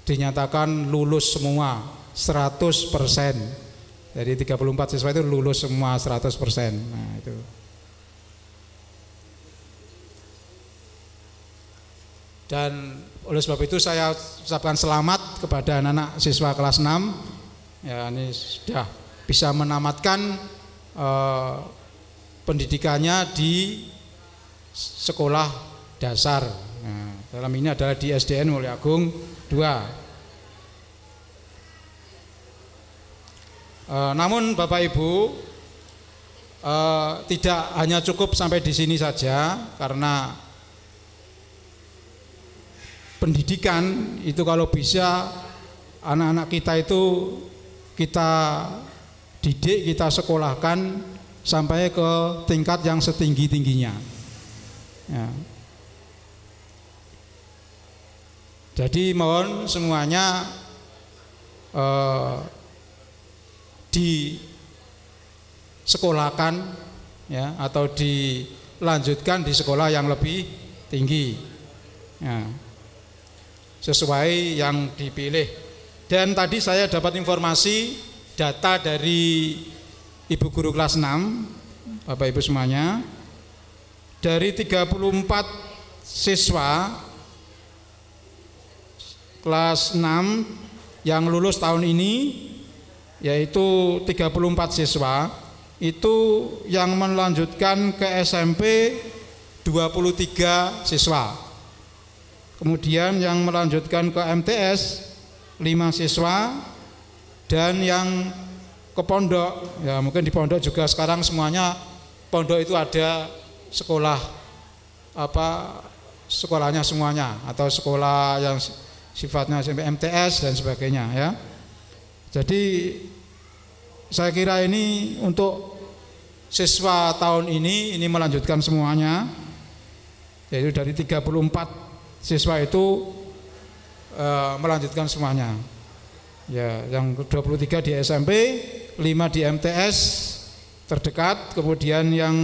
dinyatakan lulus semua 100%. Dari 34 siswa itu lulus semua 100%. Nah, itu. Dan oleh sebab itu saya ucapkan selamat kepada anak-anak siswa kelas 6 ya ini sudah bisa menamatkan eh, pendidikannya di sekolah dasar. Nah, dalam ini adalah di SDN Mulia Agung 2. Eh, namun Bapak Ibu eh, tidak hanya cukup sampai di sini saja karena pendidikan itu kalau bisa anak-anak kita itu kita didik, kita sekolahkan sampai ke tingkat yang setinggi-tingginya. Ya. Jadi mohon semuanya eh, disekolahkan ya atau dilanjutkan di sekolah yang lebih tinggi. Ya sesuai yang dipilih. Dan tadi saya dapat informasi data dari Ibu Guru kelas 6, Bapak Ibu semuanya, dari 34 siswa kelas 6 yang lulus tahun ini yaitu 34 siswa itu yang melanjutkan ke SMP 23 siswa kemudian yang melanjutkan ke MTS 5 siswa dan yang ke pondok. Ya mungkin di pondok juga sekarang semuanya pondok itu ada sekolah apa sekolahnya semuanya atau sekolah yang sifatnya sampai MTS dan sebagainya ya. Jadi saya kira ini untuk siswa tahun ini ini melanjutkan semuanya yaitu dari 34 siswa itu e, melanjutkan semuanya. Ya, yang 23 di SMP, 5 di MTS terdekat, kemudian yang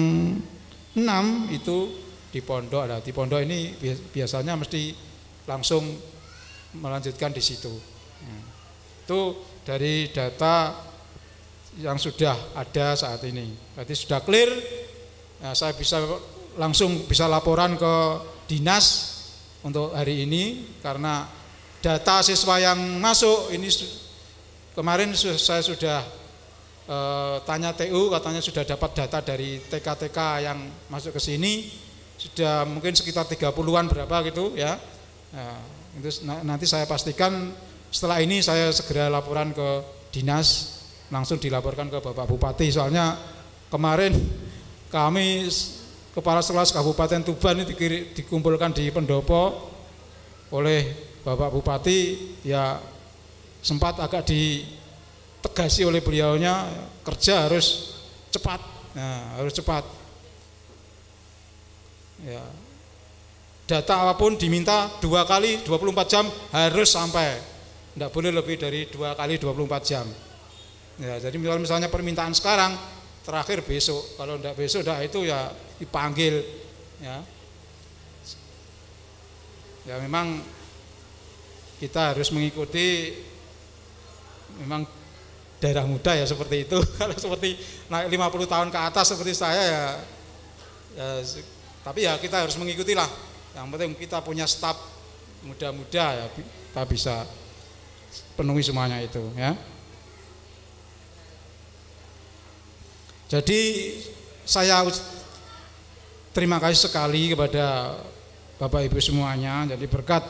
6 itu di pondok. Nah, di pondok ini biasanya mesti langsung melanjutkan di situ. Ya. Itu dari data yang sudah ada saat ini. Berarti sudah clear, ya, saya bisa langsung bisa laporan ke dinas untuk hari ini karena data siswa yang masuk ini kemarin saya sudah e, tanya TU katanya sudah dapat data dari TK-TK yang masuk ke sini sudah mungkin sekitar 30-an berapa gitu ya. Nah, itu nanti saya pastikan setelah ini saya segera laporan ke dinas langsung dilaporkan ke Bapak Bupati soalnya kemarin kami Kepala Sekolah Kabupaten Tuban ini dikumpulkan di Pendopo oleh Bapak Bupati. Ya sempat agak ditegasi oleh beliaunya kerja harus cepat. Nah, harus cepat. Ya. Data apa pun diminta dua kali 24 jam harus sampai. Tidak boleh lebih dari dua kali 24 jam. Ya jadi misalnya permintaan sekarang terakhir besok. Kalau tidak besok dah itu ya dipanggil ya. Ya memang kita harus mengikuti memang daerah muda ya seperti itu. Kalau seperti naik 50 tahun ke atas seperti saya ya, ya tapi ya kita harus mengikuti lah yang penting kita punya staf muda-muda ya kita bisa penuhi semuanya itu ya Jadi saya terima kasih sekali kepada Bapak Ibu semuanya. Jadi berkat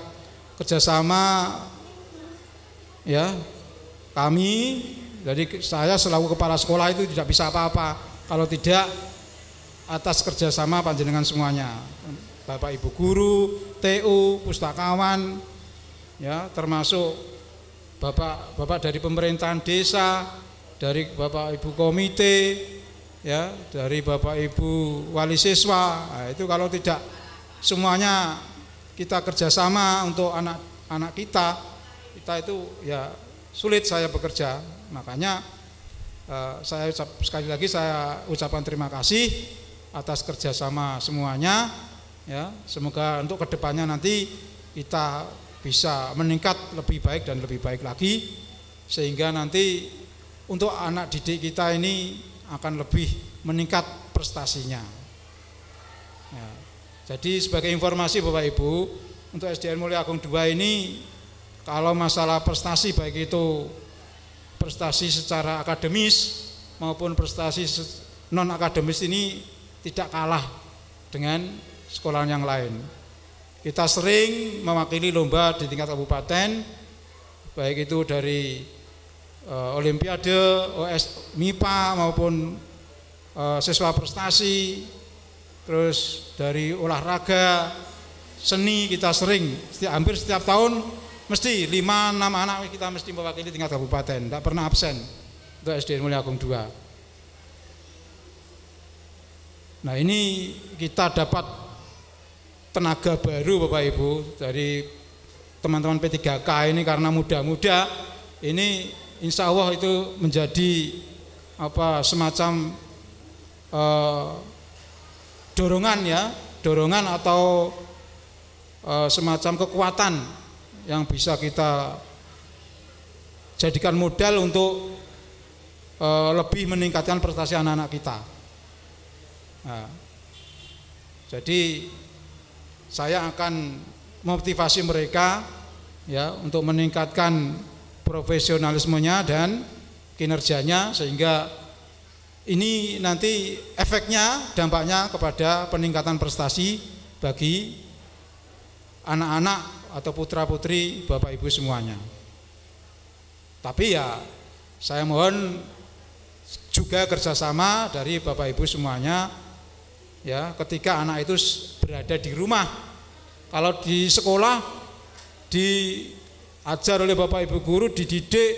kerjasama ya kami, jadi saya selaku kepala sekolah itu tidak bisa apa-apa kalau tidak atas kerjasama panjenengan semuanya. Bapak Ibu guru, TU, pustakawan, ya termasuk bapak bapak dari pemerintahan desa, dari bapak ibu komite, ya dari Bapak Ibu wali siswa. Nah, itu kalau tidak semuanya kita kerjasama untuk anak-anak kita kita itu ya sulit saya bekerja. Makanya eh, saya ucap, sekali lagi saya ucapkan terima kasih atas kerjasama semuanya ya. Semoga untuk ke depannya nanti kita bisa meningkat lebih baik dan lebih baik lagi sehingga nanti untuk anak didik kita ini akan lebih meningkat prestasinya. Ya. Jadi sebagai informasi Bapak Ibu, untuk SDN Mulia Agung 2 ini kalau masalah prestasi baik itu prestasi secara akademis maupun prestasi non akademis ini tidak kalah dengan sekolah yang lain. Kita sering mewakili lomba di tingkat kabupaten, baik itu dari uh, Olimpiade, OS MIPA maupun uh, siswa prestasi, terus dari olahraga, seni kita sering setiap hampir setiap tahun mesti lima enam anak kita mesti mewakili tingkat kabupaten, tidak pernah absen untuk SDN Mulia Agung 2. Nah ini kita dapat tenaga baru Bapak Ibu dari teman-teman P3K ini karena muda-muda ini insya Allah itu menjadi apa semacam eh, dorongan ya, dorongan atau eh, semacam kekuatan yang bisa kita jadikan modal untuk eh, lebih meningkatkan prestasi anak-anak kita. Nah, jadi saya akan motivasi mereka ya untuk meningkatkan profesionalismenya dan kinerjanya sehingga ini nanti efeknya dampaknya kepada peningkatan prestasi bagi anak-anak atau putra-putri Bapak Ibu semuanya. Tapi ya saya mohon juga kerjasama dari Bapak Ibu semuanya ya ketika anak itu berada di rumah. Kalau di sekolah di ajar oleh Bapak Ibu guru dididik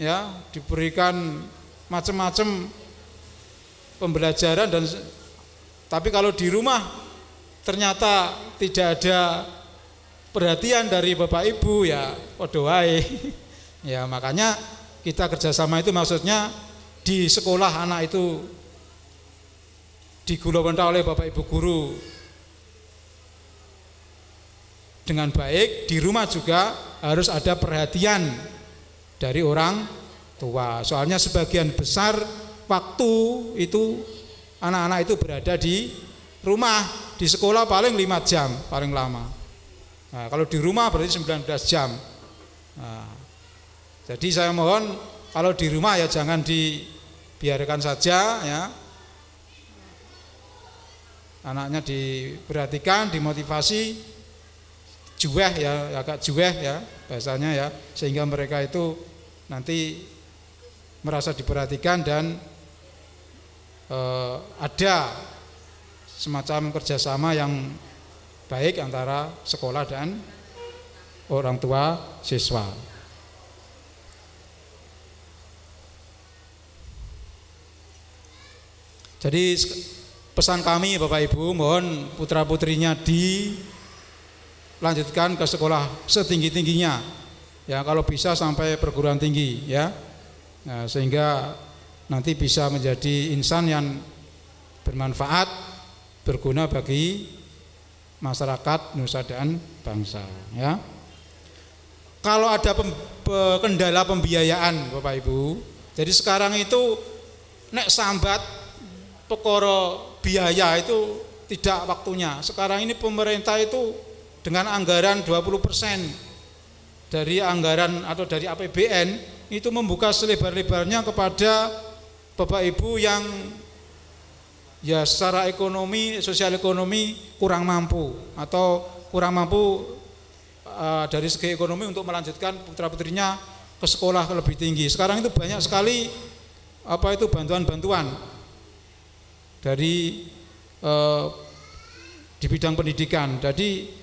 ya diberikan macam-macam pembelajaran dan tapi kalau di rumah ternyata tidak ada perhatian dari Bapak Ibu ya podo ya makanya kita kerjasama itu maksudnya di sekolah anak itu digulawenta oleh Bapak Ibu guru. Dengan baik di rumah juga harus ada perhatian dari orang tua. Soalnya sebagian besar waktu itu anak-anak itu berada di rumah, di sekolah paling 5 jam paling lama. Nah, kalau di rumah berarti 19 jam. Nah, jadi saya mohon kalau di rumah ya jangan dibiarkan saja ya. Anaknya diperhatikan, dimotivasi, juweh ya, agak juweh ya bahasanya ya, sehingga mereka itu nanti merasa diperhatikan dan eh, ada semacam kerjasama yang baik antara sekolah dan orang tua siswa. Jadi pesan kami Bapak Ibu mohon putra putrinya dilanjutkan ke sekolah setinggi tingginya ya kalau bisa sampai perguruan tinggi ya. Nah, sehingga nanti bisa menjadi insan yang bermanfaat berguna bagi masyarakat Nusa dan bangsa ya. Kalau ada pem, kendala pembiayaan Bapak Ibu jadi sekarang itu nek sambat pekoro biaya itu tidak waktunya. Sekarang ini pemerintah itu dengan anggaran 20% dari anggaran atau dari APBN itu membuka selebar-lebarnya kepada Bapak Ibu yang ya secara ekonomi, sosial ekonomi kurang mampu atau kurang mampu uh, dari segi ekonomi untuk melanjutkan putra-putrinya ke sekolah lebih tinggi. Sekarang itu banyak sekali apa itu bantuan-bantuan dari eh, di bidang pendidikan. Jadi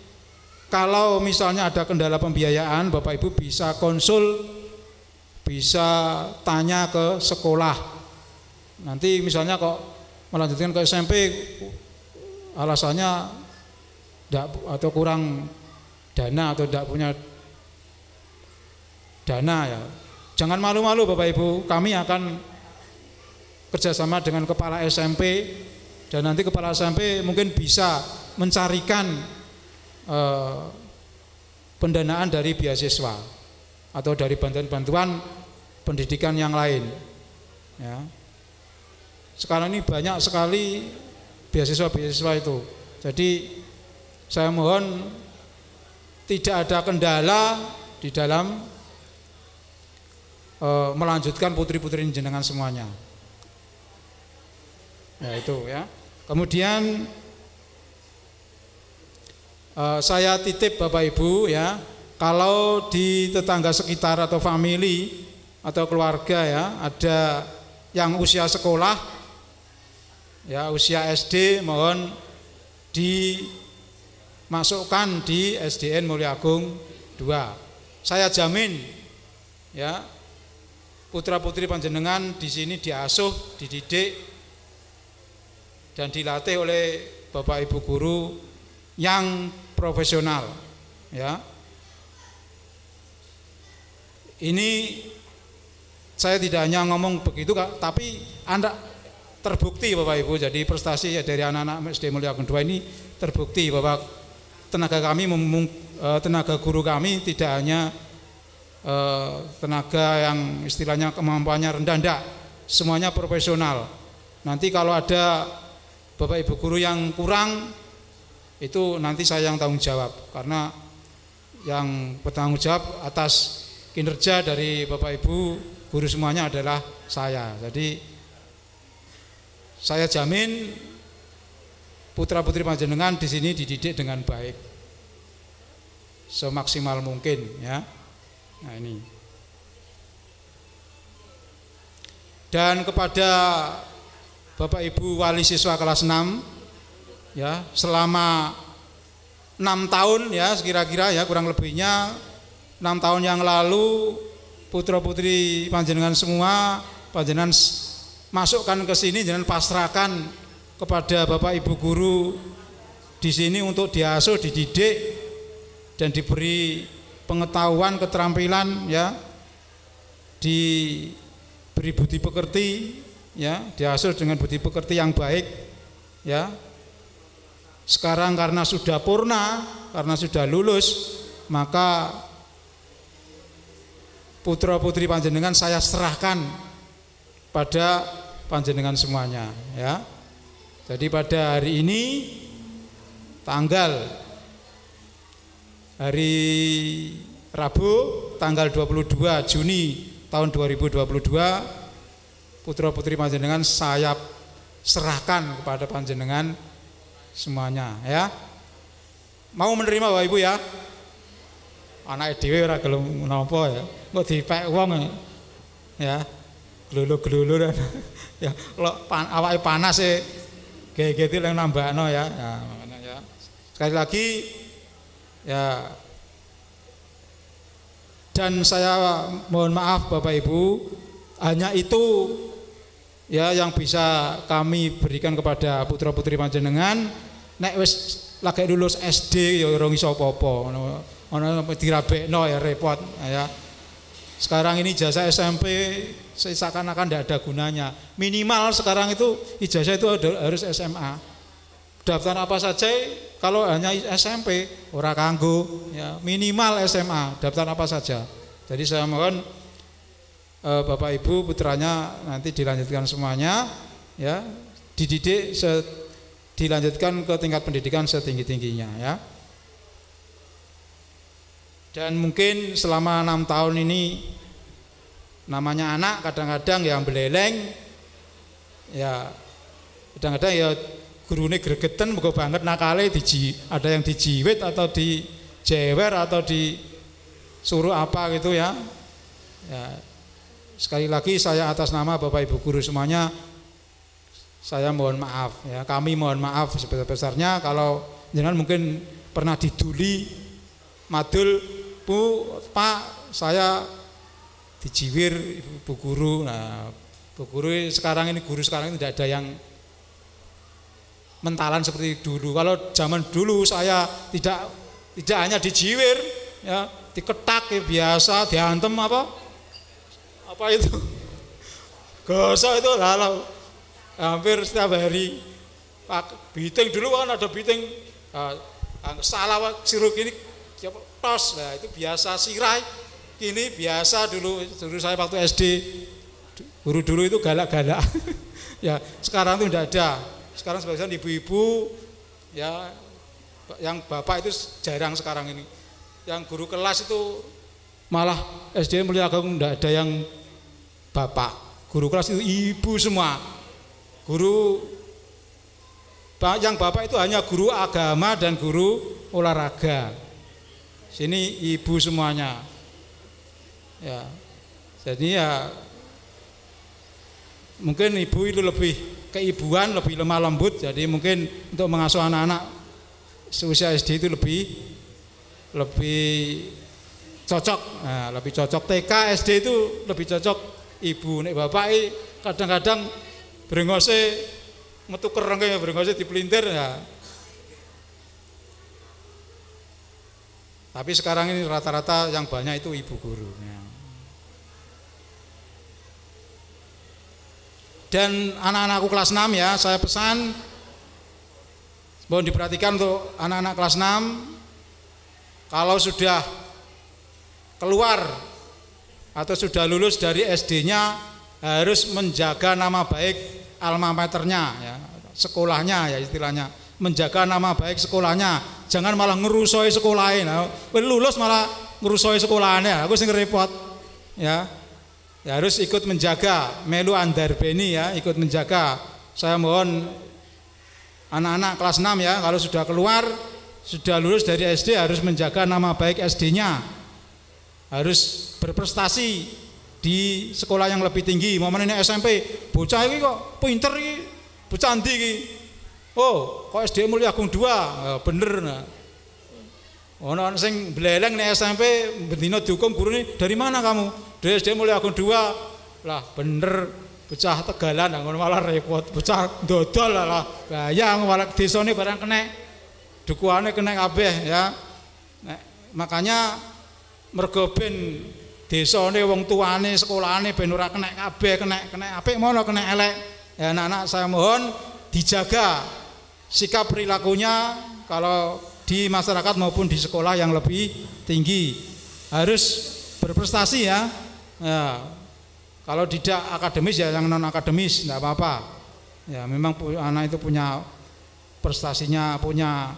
kalau misalnya ada kendala pembiayaan, Bapak Ibu bisa konsul, bisa tanya ke sekolah. Nanti misalnya kok melanjutkan ke SMP, alasannya tidak atau kurang dana atau tidak punya dana ya. Jangan malu-malu Bapak Ibu, kami akan kerjasama dengan kepala SMP dan nanti kepala SMP mungkin bisa mencarikan eh, pendanaan dari beasiswa atau dari bantuan-bantuan pendidikan yang lain. Ya. Sekarang ini banyak sekali beasiswa-beasiswa itu. Jadi saya mohon tidak ada kendala di dalam e, melanjutkan putri-putri jenengan semuanya. Ya itu ya. Kemudian uh, saya titip Bapak Ibu ya, kalau di tetangga sekitar atau family atau keluarga ya, ada yang usia sekolah ya, usia SD mohon dimasukkan di SDN Mulyagung 2. Saya jamin ya putra-putri panjenengan di sini diasuh, dididik dan dilatih oleh Bapak Ibu guru yang profesional ya. Ini saya tidak hanya ngomong begitu tapi Anda terbukti Bapak Ibu. Jadi prestasi ya dari anak-anak SD Mulia 2 ini terbukti bahwa tenaga kami eh, tenaga guru kami tidak hanya eh, tenaga yang istilahnya kemampuannya rendah rendah semuanya profesional. Nanti kalau ada Bapak Ibu guru yang kurang itu nanti saya yang tanggung jawab karena yang bertanggung jawab atas kinerja dari Bapak Ibu guru semuanya adalah saya. Jadi saya jamin putra-putri panjenengan di sini dididik dengan baik. Semaksimal mungkin ya. Nah ini. Dan kepada Bapak Ibu wali siswa kelas 6 ya selama enam tahun ya kira-kira ya kurang lebihnya enam tahun yang lalu putra putri panjenengan semua panjenengan masukkan ke sini jangan pasrahkan kepada bapak ibu guru di sini untuk diasuh dididik dan diberi pengetahuan keterampilan ya. Diberi budi pekerti ya diasuh dengan budi pekerti yang baik ya sekarang karena sudah purna karena sudah lulus maka putra putri panjenengan saya serahkan pada panjenengan semuanya ya. Jadi pada hari ini tanggal hari Rabu tanggal 22 Juni tahun 2022 putra putri panjenengan saya serahkan kepada panjenengan semuanya ya. Mau menerima Bapak Ibu ya? Anak dhewe ora gelem napa ya. Kok dipek wong ya. Glulu-glulu ya lo pan, awake panas e gegeti yang nambahno ya. ya ya. Sekali lagi ya dan saya mohon maaf Bapak Ibu hanya itu ya yang bisa kami berikan kepada putra putri panjenengan nek wis lagi lulus SD ya ora iso apa-apa. Ono dirabekno ya repot ya. Sekarang ini ijazah SMP seakan-akan tidak ada gunanya. Minimal sekarang itu ijazah itu harus SMA daftar apa saja kalau hanya SMP ora kanggo ya. Minimal SMA daftar apa saja. Jadi saya mohon Bapak Ibu putranya nanti dilanjutkan semuanya ya. Dididik se, dilanjutkan ke tingkat pendidikan setinggi-tingginya ya. Dan mungkin selama enam tahun ini namanya anak kadang-kadang yang beleleng ya. Kadang-kadang ya gurune gregetan muga banget nakale diji ada yang dijiwit atau dijewer atau disuruh apa gitu ya. Ya sekali lagi saya atas nama Bapak Ibu guru semuanya saya mohon maaf ya. Kami mohon maaf sebesar-besarnya kalau jangan mungkin pernah diduli madul Bu Pak saya dijiwir Bu Guru. Nah Bu Guru sekarang ini guru sekarang ini tidak ada yang mentalan seperti dulu. Kalau zaman dulu saya tidak tidak hanya dijiwir ya diketak ya, biasa diantem apa apa itu? Gosok itu lalu hampir setiap hari. Pak biting dulu kan ada biting. Uh, salah sirup ini siapa tos. Nah itu biasa sirai. Kini biasa dulu dulu saya waktu SD guru dulu itu galak-galak. Ya sekarang itu tidak ada. Sekarang sebagian ibu-ibu ya yang bapak itu jarang sekarang ini. Yang guru kelas itu malah SD Mulia Agung tidak ada yang bapak. Guru kelas itu ibu semua. Guru yang bapak itu hanya guru agama dan guru olahraga. Sini ibu semuanya. Ya. Jadi ya mungkin ibu itu lebih keibuan lebih lemah lembut. Jadi mungkin untuk mengasuh anak-anak seusia SD itu lebih lebih cocok. Nah, lebih cocok TK SD itu lebih cocok ibu nek bapak kadang-kadang brengose metu kereng ya brengose dipelintir ya Tapi sekarang ini rata-rata yang banyak itu ibu guru. Dan anak-anakku kelas 6 ya, saya pesan mohon diperhatikan untuk anak-anak kelas 6 kalau sudah keluar atau sudah lulus dari SD-nya harus menjaga nama baik alma maternya ya, sekolahnya ya istilahnya. Menjaga nama baik sekolahnya. Jangan malah ngerusoi sekolahin nah, lulus malah ngerusoi sekolahnya aku sing repot ya. Ya harus ikut menjaga. Melu andar beni ya ikut menjaga. Saya mohon anak-anak kelas 6 ya kalau sudah keluar sudah lulus dari SD harus menjaga nama baik SD-nya harus berprestasi di sekolah yang lebih tinggi mau ini SMP bocah ini kok pinter ini bocah ini Oh, kok SD Mulia Agung 2? Ya, bener nah. Ono sing beleleng nih SMP bendino dihukum guru ini dari mana kamu? Dari SD Mulia Agung 2. Lah bener pecah tegalan ngono malah repot, pecah dodol lah. Bayang malah desane barang kena dukuane kena kabeh ya. Nah, makanya mergo ben desane wong tuane sekolahane ben ora kena kabeh, kena kena apik mono kena elek. Ya anak-anak saya mohon dijaga sikap perilakunya kalau di masyarakat maupun di sekolah yang lebih tinggi harus berprestasi ya Ya, kalau tidak akademis ya yang non akademis tidak apa-apa. Ya, memang anak itu punya prestasinya, punya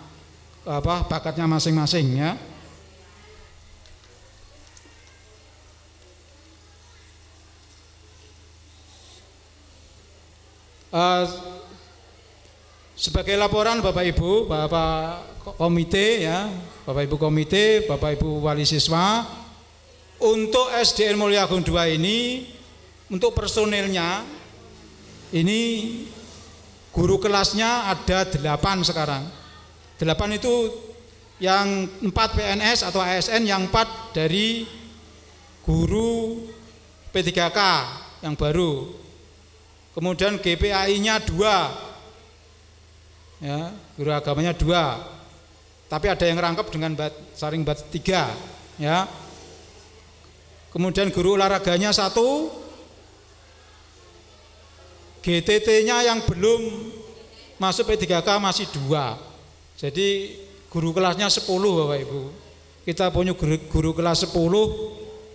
apa bakatnya masing-masing ya. Eh, sebagai laporan Bapak Ibu, Bapak komite ya, Bapak Ibu komite, Bapak Ibu wali siswa, untuk SDN Mulia Agung 2 ini untuk personilnya ini guru kelasnya ada delapan sekarang. Delapan itu yang empat PNS atau ASN, yang empat dari guru P3K yang baru. Kemudian GPAI-nya dua, ya, guru agamanya dua. Tapi ada yang rangkap dengan bat, saring bat tiga, ya. Kemudian guru olahraganya satu, GTT-nya yang belum masuk P3K masih dua. Jadi guru kelasnya 10 Bapak Ibu. Kita punya guru, guru kelas 10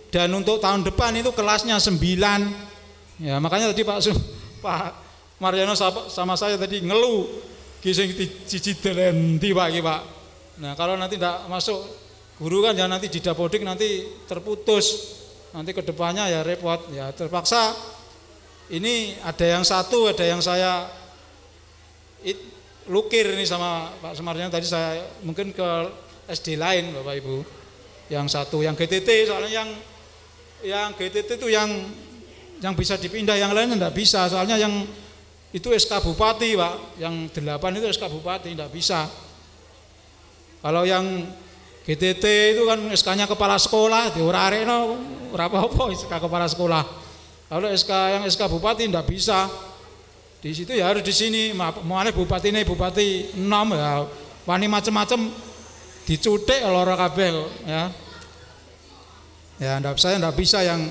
dan untuk tahun depan itu kelasnya 9. Ya, makanya tadi Pak Su, Pak Mariano sama, saya tadi ngeluh gising cici delenti Pak iki, Pak. Nah, kalau nanti tidak masuk guru kan ya nanti di dapodik nanti terputus. Nanti ke depannya ya repot, ya terpaksa ini ada yang satu, ada yang saya it, lukir ini sama Pak Semarnya tadi saya mungkin ke SD lain Bapak Ibu. Yang satu yang GTT soalnya yang yang GTT itu yang yang bisa dipindah yang lain tidak bisa. Soalnya yang itu SK Bupati Pak. Yang delapan itu SK Bupati tidak bisa. Kalau yang GTT itu kan SK-nya kepala sekolah diurarekno ora apa-apa SK kepala sekolah. Kalau SK yang SK Bupati tidak bisa. Di situ ya harus di sini. Mau bupati ini bupati enam ya. Wani macam-macam dicutik loro ya. Ya enggak saya enggak bisa yang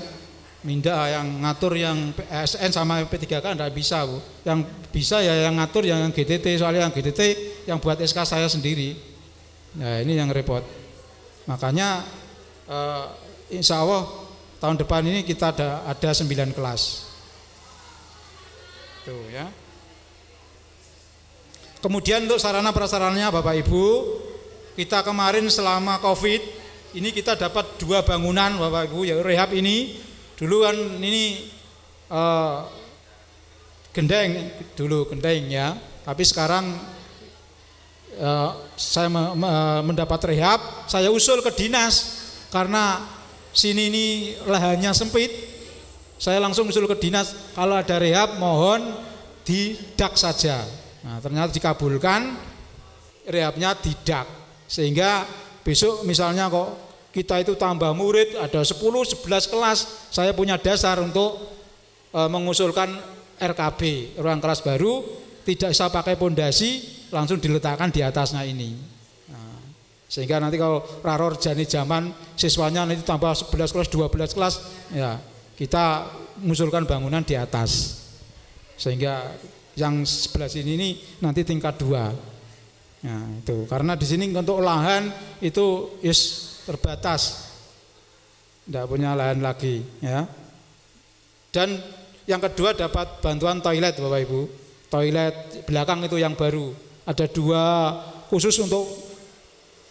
minda yang ngatur yang PSN sama P3K enggak bisa Bu. Yang bisa ya yang ngatur yang GTT soalnya yang GTT yang buat SK saya sendiri. Nah ini yang repot. Makanya eh, insya Allah tahun depan ini kita ada ada 9 kelas. Tuh ya. Kemudian untuk sarana prasarannya Bapak Ibu, kita kemarin selama Covid ini kita dapat dua bangunan Bapak Ibu ya rehab ini dulu kan ini eh, gendeng dulu gendeng ya, tapi sekarang eh, saya me- me- mendapat rehab, saya usul ke dinas karena sini ini lahannya sempit, saya langsung usul ke dinas kalau ada rehab mohon didak saja. Nah, ternyata dikabulkan rehabnya didak. Sehingga besok misalnya kok kita itu tambah murid ada 10 11 kelas, saya punya dasar untuk e, mengusulkan RKB, ruang kelas baru. Tidak bisa pakai pondasi, langsung diletakkan di atasnya ini. Nah, sehingga nanti kalau raror jani zaman siswanya nanti tambah 11 kelas, 12 kelas, ya kita mengusulkan bangunan di atas. Sehingga yang sebelah sini ini nanti tingkat dua. Nah, itu. Karena di sini untuk lahan itu is terbatas. Tidak punya lahan lagi ya. Dan yang kedua dapat bantuan toilet bapak ibu. Toilet belakang itu yang baru. Ada dua khusus untuk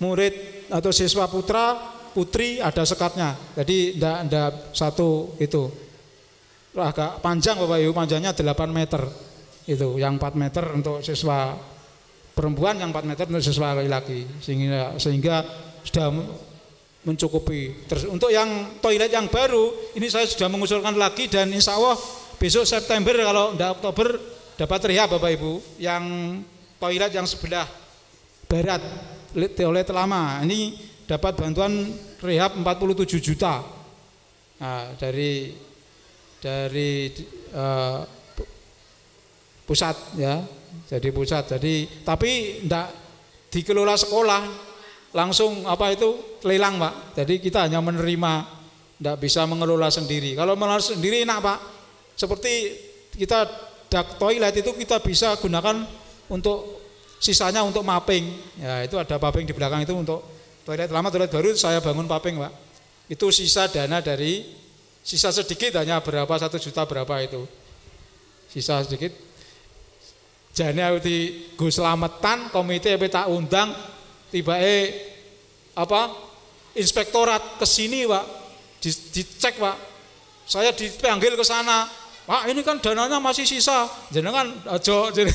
murid atau siswa putra putri ada sekatnya. Jadi tidak tidak satu itu. Agak panjang Bapak Ibu panjangnya 8 meter. Itu yang 4 meter untuk siswa perempuan yang 4 meter untuk siswa laki-laki. Sehingga sehingga sudah mencukupi. Terus untuk yang toilet yang baru ini saya sudah mengusulkan lagi dan insya Allah besok September kalau tidak Oktober dapat rehab Bapak Ibu yang toilet yang sebelah barat toilet lama. Ini dapat bantuan rehab 47 juta. Nah, dari dari uh, pusat ya jadi pusat. Jadi tapi tidak dikelola sekolah langsung apa itu? Lelang pak. Jadi kita hanya menerima tidak bisa mengelola sendiri. Kalau mengelola sendiri enak pak. Seperti kita dak toilet itu kita bisa gunakan untuk sisanya untuk mapping. Ya itu ada mapping di belakang itu untuk toilet. Lama toilet baru saya bangun mapping pak. Itu sisa dana dari sisa sedikit hanya berapa satu juta berapa itu. Sisa sedikit. Jane aku di go selamatan komite tak undang tiba eh apa inspektorat ke sini pak. Di- dicek pak. Saya dipanggil ke sana. Pak ini kan dananya masih sisa. Jenengan aja jadi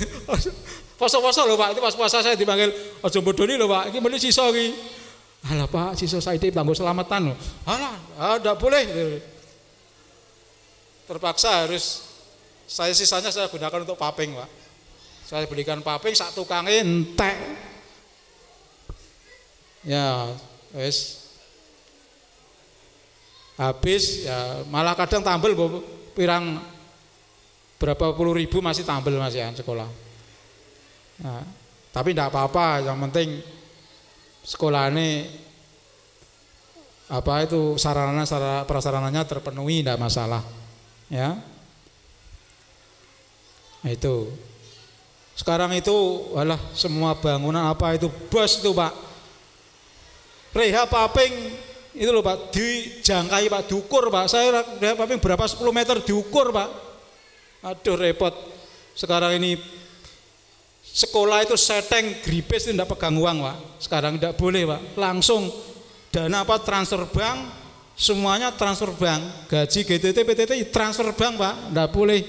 poso-poso loh pak. Itu pas puasa saya dipanggil. Aja bodoni loh pak. Ini mending sisa ini alah pak sisa saya itu tangguh selamatan loh alah ah, tidak boleh. Terpaksa harus saya sisanya saya gunakan untuk paping pak. Saya belikan paping sak tukangnya entek ya wes habis ya malah kadang tambel pirang berapa puluh ribu masih tambel masih ya sekolah. Nah, tapi tidak apa-apa yang penting sekolah ini apa itu sarana sarana prasarananya terpenuhi tidak masalah ya. Nah, itu. Sekarang itu walah semua bangunan apa itu bos itu pak reha paping. Itu loh pak. Dijangkai pak. Diukur pak. Saya reha paping berapa? 10 meter diukur pak. Aduh repot. Sekarang ini sekolah itu seteng gripes itu tidak pegang uang pak. Sekarang tidak boleh pak. Langsung dana apa? Transfer bank. Semuanya transfer bank. Gaji GTT PTT transfer bank pak. Tidak boleh.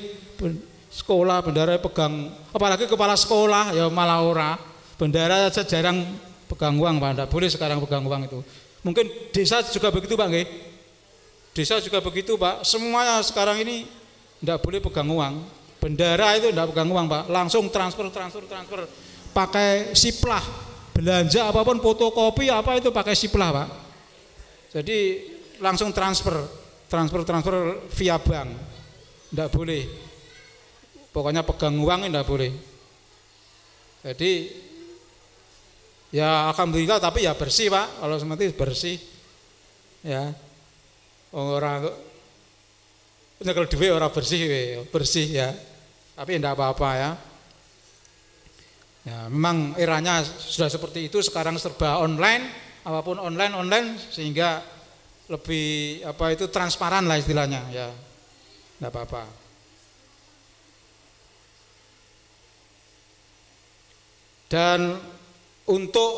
Sekolah bendara pegang. Apalagi kepala sekolah ya malah ora. Bendara aja jarang pegang uang pak. Tidak boleh sekarang pegang uang itu. Mungkin desa juga begitu pak nggih. Desa juga begitu pak. Semuanya sekarang ini tidak boleh pegang uang. Bendara itu tidak pegang uang pak. Langsung transfer transfer transfer. Pakai siplah. Belanja apa pun fotokopi apa itu pakai siplah pak. Jadi langsung transfer. Transfer transfer via bank. Tidak boleh. Pokoknya pegang uang tidak boleh. Jadi ya alhamdulillah tapi ya bersih pak. Kalau itu bersih. Ya. Orang nyekel duit orang bersih bersih ya. Tapi tidak apa-apa ya. Ya memang eranya sudah seperti itu. Sekarang serba online. Apa pun online online sehingga lebih apa itu transparan lah istilahnya ya. Tidak apa-apa. Dan untuk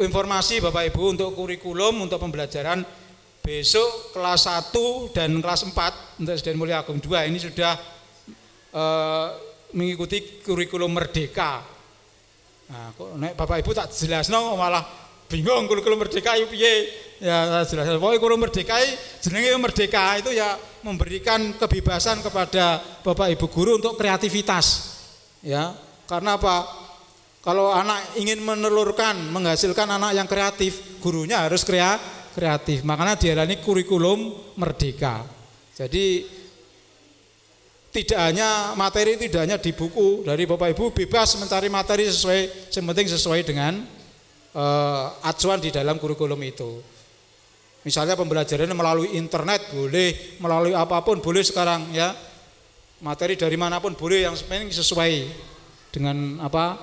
informasi Bapak Ibu untuk kurikulum untuk pembelajaran besok kelas 1 dan kelas 4 untuk SDN Mulia Agung 2 ini sudah eh, mengikuti kurikulum merdeka. Nah, kok nek Bapak Ibu tak jelasno malah bingung kurikulum merdeka itu piye. Ya jelas. Pokoknya kurikulum merdeka jenenge merdeka itu ya memberikan kebebasan kepada Bapak Ibu guru untuk kreativitas. Ya, karena apa? Kalau anak ingin menelurkan, menghasilkan anak yang kreatif, gurunya harus krea, kreatif. Makanya diarani kurikulum merdeka. Jadi tidak hanya materi tidak hanya di buku dari Bapak Ibu bebas mencari materi sesuai yang penting sesuai dengan eh, acuan di dalam kurikulum itu. Misalnya pembelajarannya melalui internet boleh, melalui apa pun boleh sekarang ya. Materi dari mana pun boleh yang penting sesuai dengan apa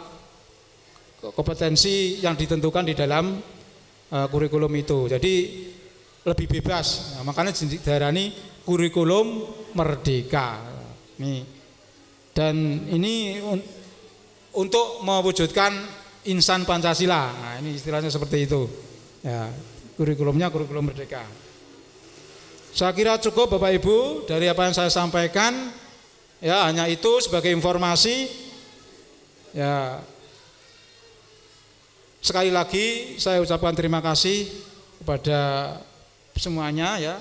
kompetensi yang ditentukan di dalam uh, kurikulum itu. Jadi lebih bebas. Nah, makanya diarani kurikulum merdeka. Nih. Dan ini un- untuk mewujudkan insan Pancasila. Nah, ini istilahnya seperti itu. Ya, kurikulumnya kurikulum merdeka. Saya kira cukup Bapak Ibu dari apa yang saya sampaikan. Ya, hanya itu sebagai informasi. Ya, Sekali lagi saya ucapkan terima kasih kepada semuanya ya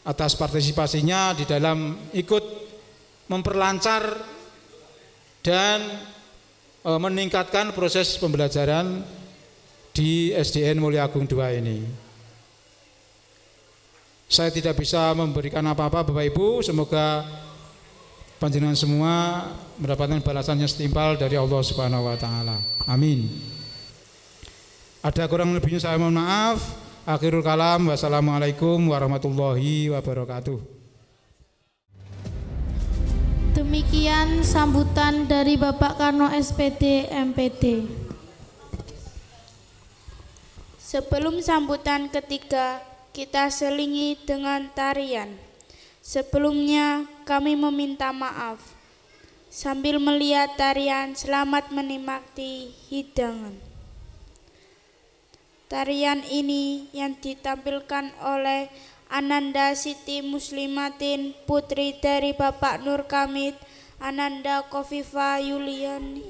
atas partisipasinya di dalam ikut memperlancar dan e, meningkatkan proses pembelajaran di SDN Mulia Agung II ini. Saya tidak bisa memberikan apa-apa Bapak Ibu, semoga panjenengan semua mendapatkan balasan yang setimpal dari Allah Subhanahu wa taala. Amin. Ada kurang lebihnya saya mohon maaf. Akhirul kalam. Wassalamualaikum warahmatullahi wabarakatuh. Demikian sambutan dari Bapak Karno SPD MPD. Sebelum sambutan ketiga, kita selingi dengan tarian. Sebelumnya kami meminta maaf. Sambil melihat tarian, selamat menikmati hidangan. Tarian ini yang ditampilkan oleh Ananda Siti Muslimatin, putri dari Bapak Nur Kamit, Ananda Kofifa Yuliani,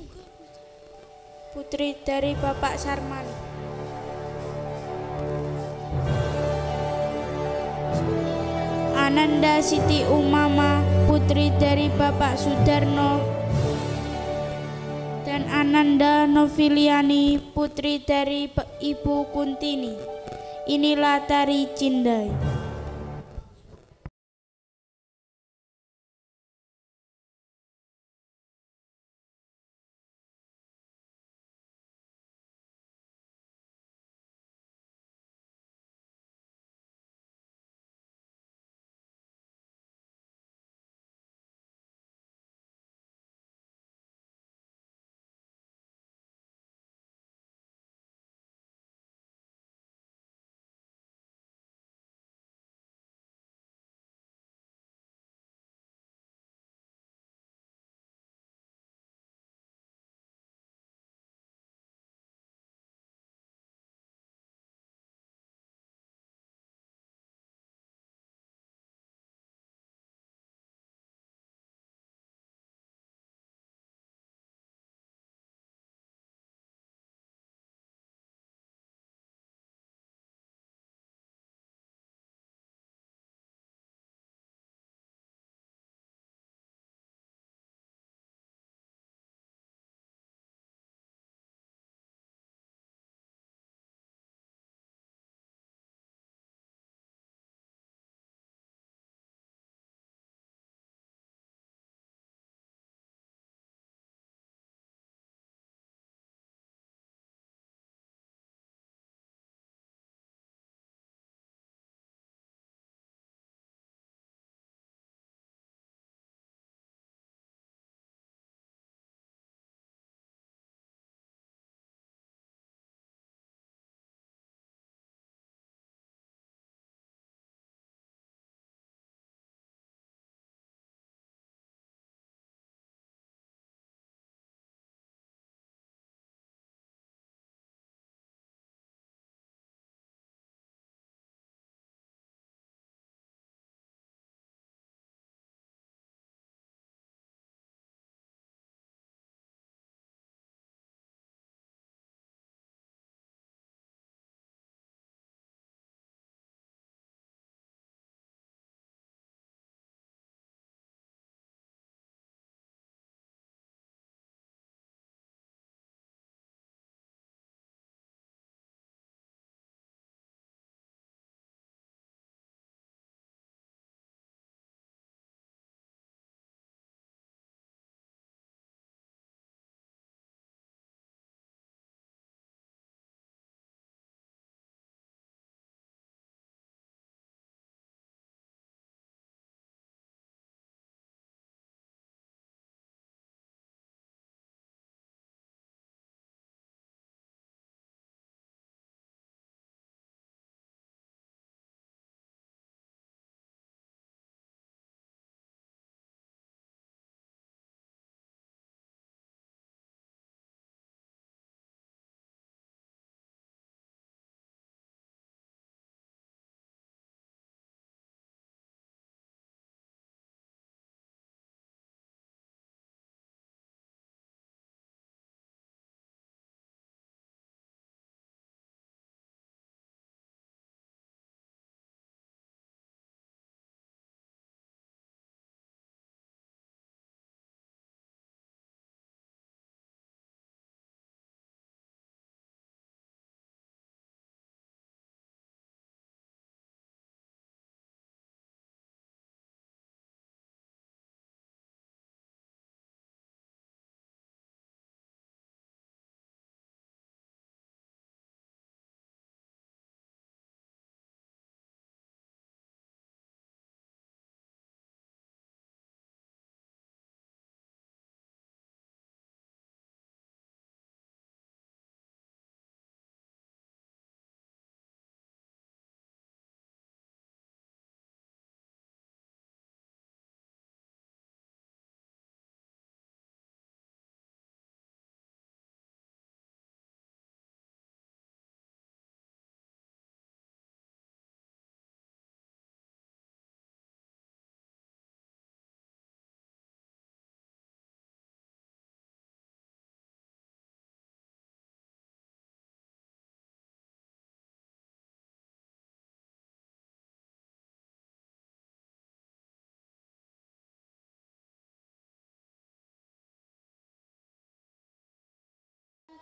putri dari Bapak Sarman. Ananda Siti Umama, putri dari Bapak Sudarno, dan Ananda Noviliani, putri dari Ibu Kuntini. Inilah tari Cindai.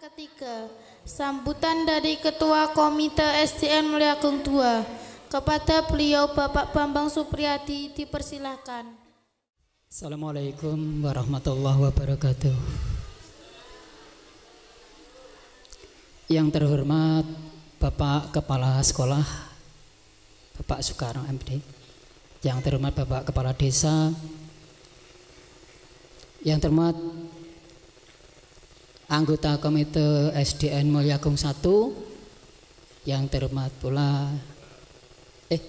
Ketiga, sambutan dari Ketua Komite SDN Muliagung II. Kepada beliau Bapak Bambang Supriyadi dipersilahkan. Assalamualaikum warahmatullahi wabarakatuh. Yang terhormat Bapak Kepala Sekolah Bapak Soekarno MD. Yang terhormat Bapak Kepala Desa. Yang terhormat anggota Komite SDN Mulyagung 1 yang terhormat pula eh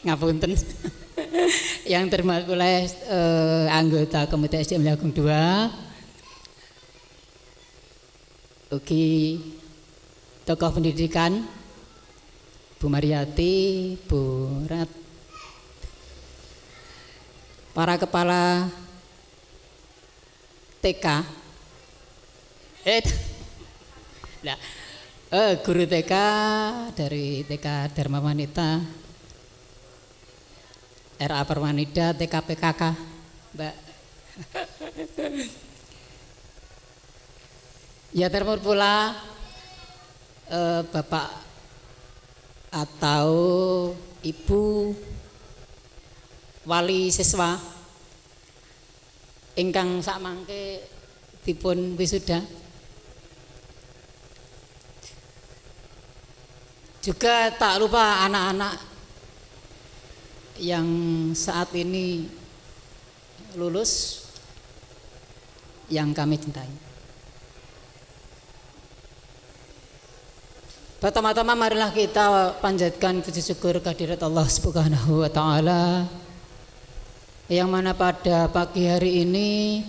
ngapunten. Yang terhormat pula eh, anggota Komite SDN Mulyagung 2 Ugi tokoh pendidikan Bu Mariati, Bu Rat, para kepala TK eh nah, eh, guru TK dari TK Dharma Wanita RA Perwanida TK PKK Mbak. Ya termur pula eh, Bapak atau Ibu wali siswa ingkang sak mangke dipun wisuda juga tak lupa anak-anak yang saat ini lulus yang kami cintai. Pertama-tama marilah kita panjatkan puji syukur kehadirat Allah Subhanahu wa taala yang mana pada pagi hari ini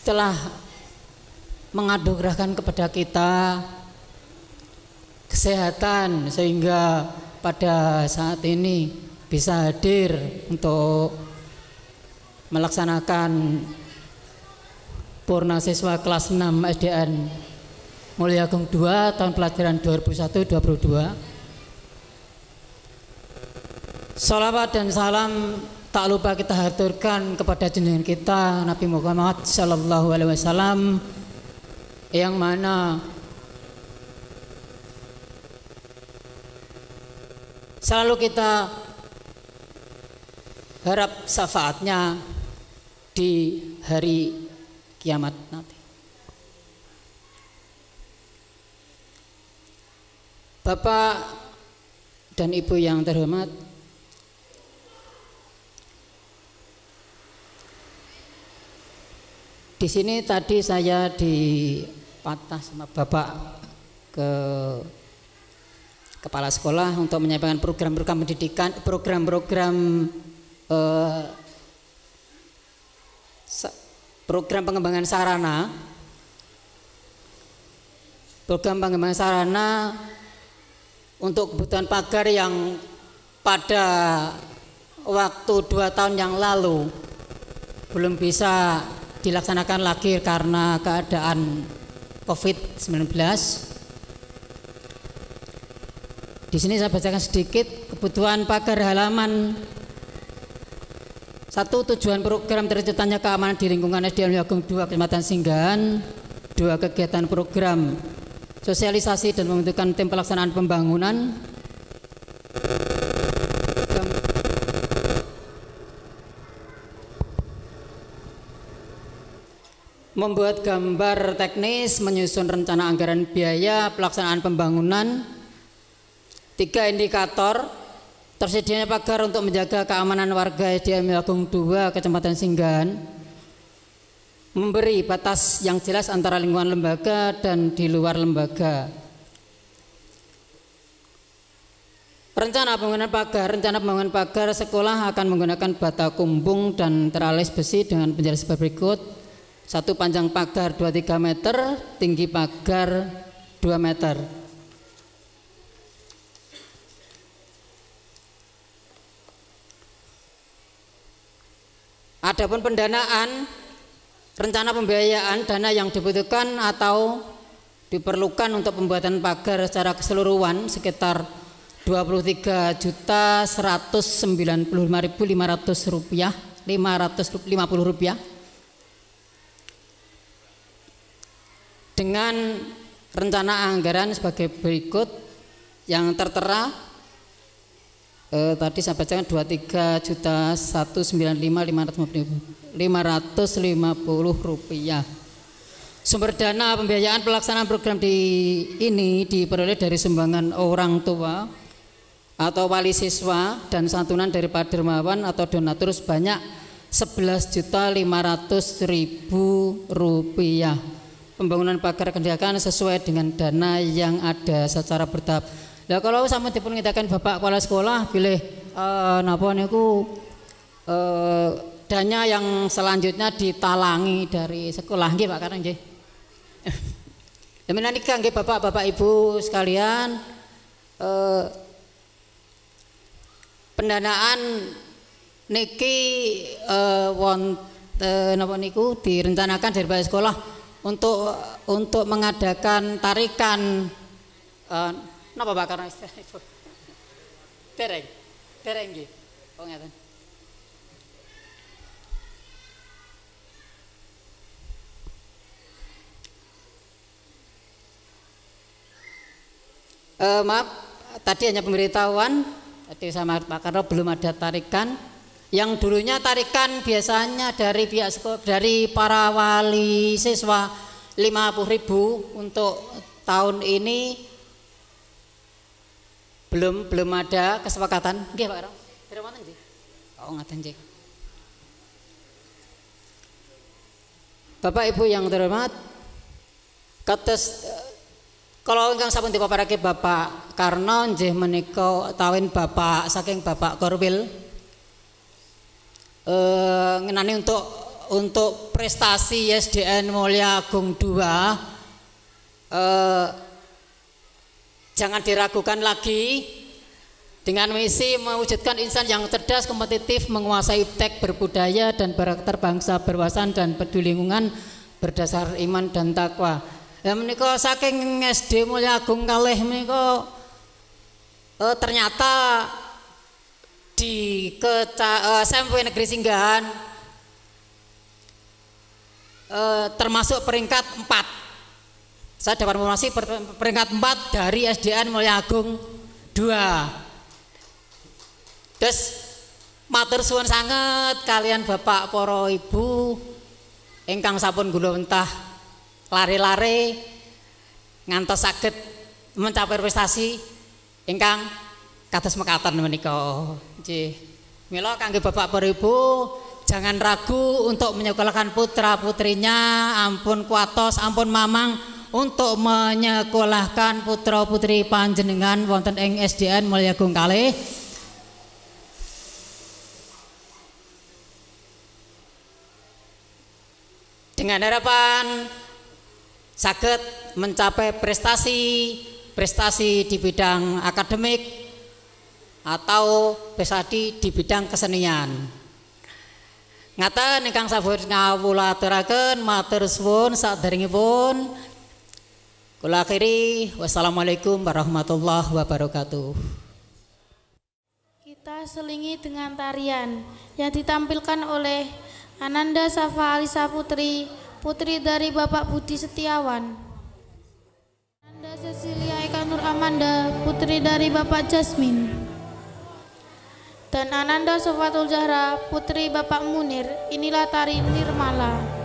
telah mengadugrahkan kepada kita kesehatan sehingga pada saat ini bisa hadir untuk melaksanakan purna siswa kelas 6 SDN Mulyagung 2 tahun pelajaran 2001-2022 Salawat dan salam tak lupa kita haturkan kepada junjungan kita Nabi Muhammad Sallallahu Alaihi Wasallam yang mana selalu kita harap syafaatnya di hari kiamat nanti. Bapak dan Ibu yang terhormat, di sini tadi saya dipatah sama Bapak ke kepala sekolah untuk menyampaikan program-program pendidikan, program-program eh, program pengembangan sarana. Program pengembangan sarana untuk kebutuhan pagar yang pada waktu dua tahun yang lalu belum bisa dilaksanakan lagi karena keadaan COVID-19. Di sini saya bacakan sedikit kebutuhan pagar halaman satu tujuan program terciptanya keamanan di lingkungan SDN Agung 2 Kecamatan Singgahan. Dua kegiatan program sosialisasi dan pembentukan tim pelaksanaan pembangunan. Membuat gambar teknis, menyusun rencana anggaran biaya pelaksanaan pembangunan. Tiga indikator Tersedianya pagar untuk menjaga keamanan warga SDM Agung 2 Kecamatan Singgahan memberi batas yang jelas antara lingkungan lembaga dan di luar lembaga. Rencana pembangunan pagar, rencana pembangunan pagar sekolah akan menggunakan bata kumbung dan teralis besi dengan penjelasan berikut. Satu panjang pagar 23 meter, tinggi pagar 2 meter. Adapun pendanaan rencana pembiayaan dana yang dibutuhkan atau diperlukan untuk pembuatan pagar secara keseluruhan sekitar 23 juta 195.500 rupiah 550 rupiah dengan rencana anggaran sebagai berikut yang tertera eh, tadi saya bacakan 23 juta 195 550 rupiah. Sumber dana pembiayaan pelaksanaan program di ini diperoleh dari sumbangan orang tua atau wali siswa dan santunan dari Pak Dermawan atau donatur sebanyak 11 juta 500 ribu rupiah. Pembangunan pagar kendakan sesuai dengan dana yang ada secara bertahap. Lah kalau sama dipun ngitakan Bapak Kepala Sekolah pilih eh, napa niku eh, dana yang selanjutnya ditalangi dari sekolah nggih Pak Karang nggih. Demikian niki kangge Bapak-bapak Ibu sekalian eh, pendanaan niki eh, won eh, napa niku direncanakan dari Balai Sekolah untuk untuk mengadakan tarikan eh, napa Pak karena istilah Ibu? Dereng. Dereng nggih. Oh ngeten. Eh, maaf, tadi hanya pemberitahuan. Tadi sama Pak Karno belum ada tarikan. Yang dulunya tarikan biasanya dari sekolah, dari para wali siswa 50.000 untuk tahun ini belum belum ada kesepakatan. Nggih Pak mana nggih? Oh. Bapak Ibu yang terhormat, kates kalau ingkang sampun dipaparake Bapak Karno nggih menika tawin Bapak saking Bapak Korwil eh ngenani untuk untuk prestasi SDN Mulia Agung 2 eh jangan diragukan lagi dengan misi mewujudkan insan yang cerdas, kompetitif, menguasai tek berbudaya dan karakter bangsa berwawasan dan peduli lingkungan berdasar iman dan takwa. Ya menika saking SD Mulya Agung kalih menika eh, ternyata di keca, eh, SMP Negeri Singgahan eh, termasuk peringkat 4. Saya dapat informasi per- peringkat 4 dari SDN Mulya Agung 2. Terus matur suwun sangat kalian Bapak para Ibu ingkang sampun gula entah lari-lari ngantos saged mencapai prestasi ingkang kados mekaten menika. Nggih. Mila kangge Bapak Ibu jangan ragu untuk menyekolahkan putra-putrinya, ampun kuatos, ampun mamang untuk menyekolahkan putra-putri panjenengan wonten ing SDN Mulyagung kalih. dengan harapan sakit mencapai prestasi prestasi di bidang akademik atau prestasi di bidang kesenian. Ngata ingkang sampun ngawulaturaken matur suwun saderengipun kula akhiri wassalamualaikum warahmatullahi wabarakatuh. Kita selingi dengan tarian yang ditampilkan oleh Ananda Safa Alisa Putri, putri dari Bapak Budi Setiawan. Ananda Cecilia Eka Nur Amanda, putri dari Bapak Jasmine. Dan Ananda Sofatul Zahra, putri Bapak Munir. Inilah tari Nirmala.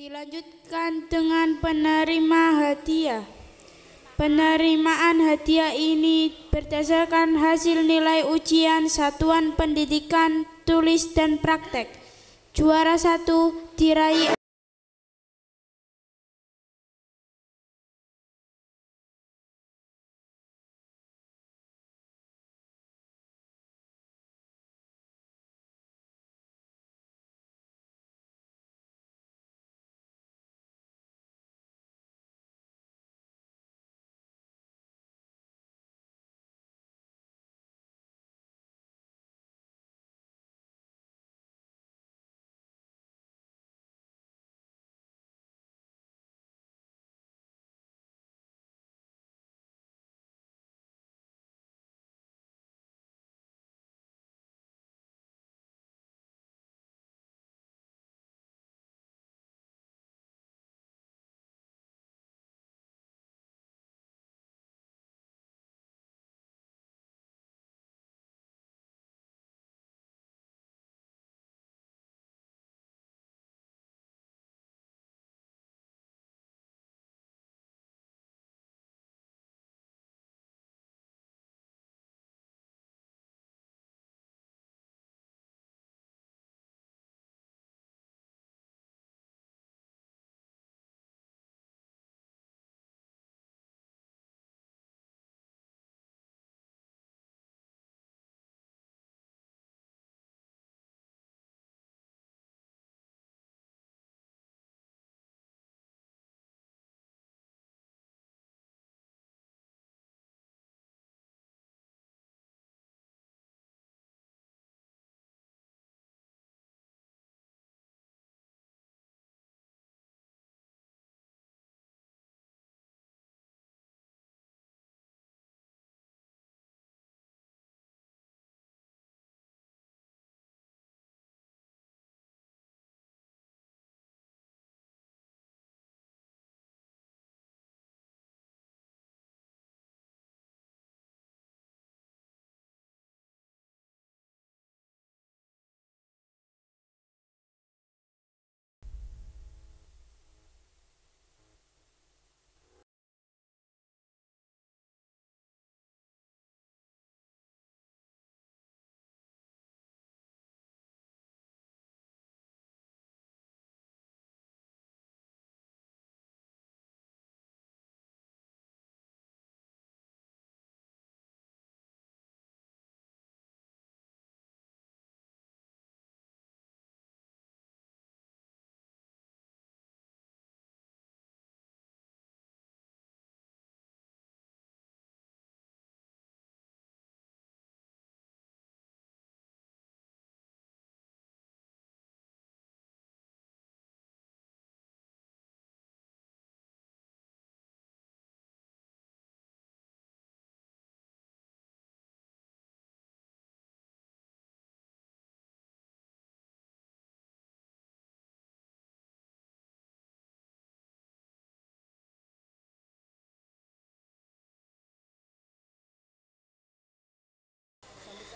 Dilanjutkan dengan penerima hadiah. Penerimaan hadiah ini berdasarkan hasil nilai ujian satuan pendidikan tulis dan praktek. Juara satu diraih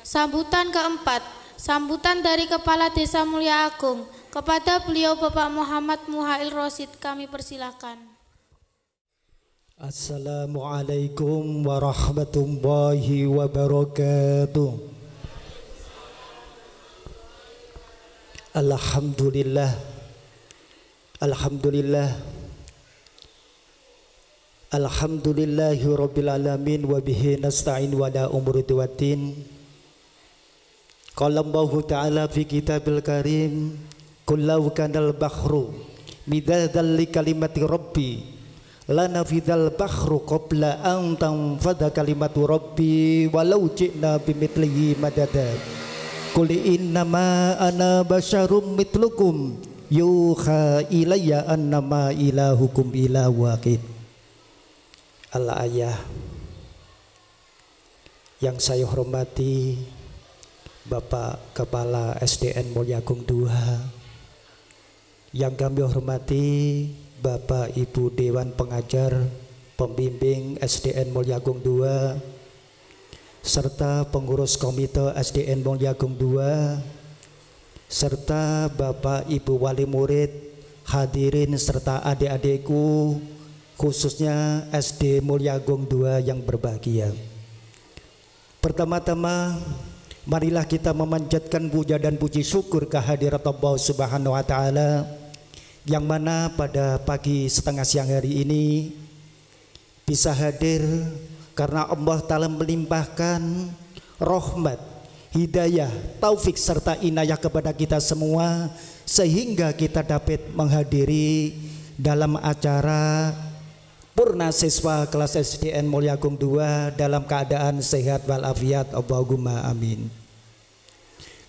Sambutan keempat, sambutan dari Kepala Desa Mulia Agung kepada beliau Bapak Muhammad Muhail Rosid kami persilahkan. Assalamualaikum warahmatullahi wabarakatuh. Alhamdulillah. Alhamdulillah. Alhamdulillahi rabbil alamin wa bihi nasta'in wa la umuri watin. Qala Allah Ta'ala fi kitabil karim kullau kanal bahru midadan li kalimati rabbi lana fidal bahru qabla an tanfada kalimatu rabbi walau ji'na bimithlihi madada. Qul innama ana basyarum mitlukum yuha ilayya annama ilahukum ilahu wahid Allah ayah yang saya hormati Bapak Kepala SDN Mulyagung II yang kami hormati Bapak Ibu Dewan Pengajar Pembimbing SDN Mulyagung II serta pengurus komite SDN Mulyagung II serta Bapak Ibu Wali Murid hadirin serta adik-adikku khususnya SD Mulyagung 2 yang berbahagia. Pertama-tama marilah kita memanjatkan puja dan puji syukur kehadirat Allah Subhanahu wa taala yang mana pada pagi setengah siang hari ini bisa hadir karena Allah Ta'ala melimpahkan rahmat, hidayah, taufik serta inayah kepada kita semua sehingga kita dapat menghadiri dalam acara Purna siswa kelas SDN Mulyagung 2 dalam keadaan sehat walafiat Allahumma amin.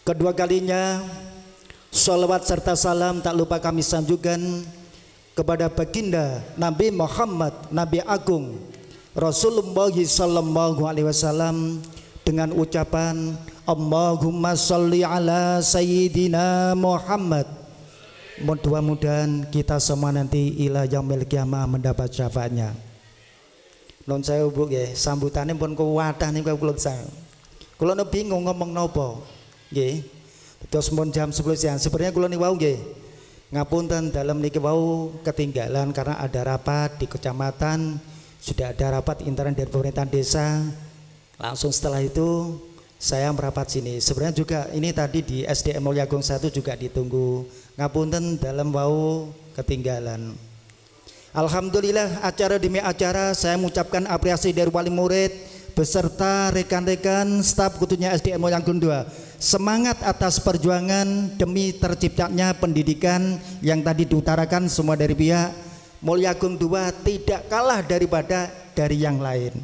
Kedua kalinya Salawat serta salam tak lupa kami sanjungkan kepada baginda Nabi Muhammad Nabi Agung Rasulullah sallallahu alaihi wasallam dengan ucapan Allahumma salli ala sayyidina Muhammad mudah-mudahan kita semua nanti ila yaumil kiamah mendapat syafaatnya. Non saya bu ya sambutannya pun kuwadah nih kalau saya kalau bingung ngomong nopo nggih. Terus pun jam 10 siang. Sebenarnya kalau nih wau nggih. Ngapunten dalam niki wau ketinggalan karena ada rapat di kecamatan. Sudah ada rapat intern dari pemerintahan desa. Langsung setelah itu saya merapat sini. Sebenarnya juga ini tadi di SDM Mulyagung 1 juga ditunggu ngapunten dalam wau ketinggalan Alhamdulillah acara demi acara saya mengucapkan apresiasi dari wali murid beserta rekan-rekan staf kutunya SDM Mulyagung 2 semangat atas perjuangan demi terciptanya pendidikan yang tadi diutarakan semua dari pihak Mulyagung dua tidak kalah daripada dari yang lain.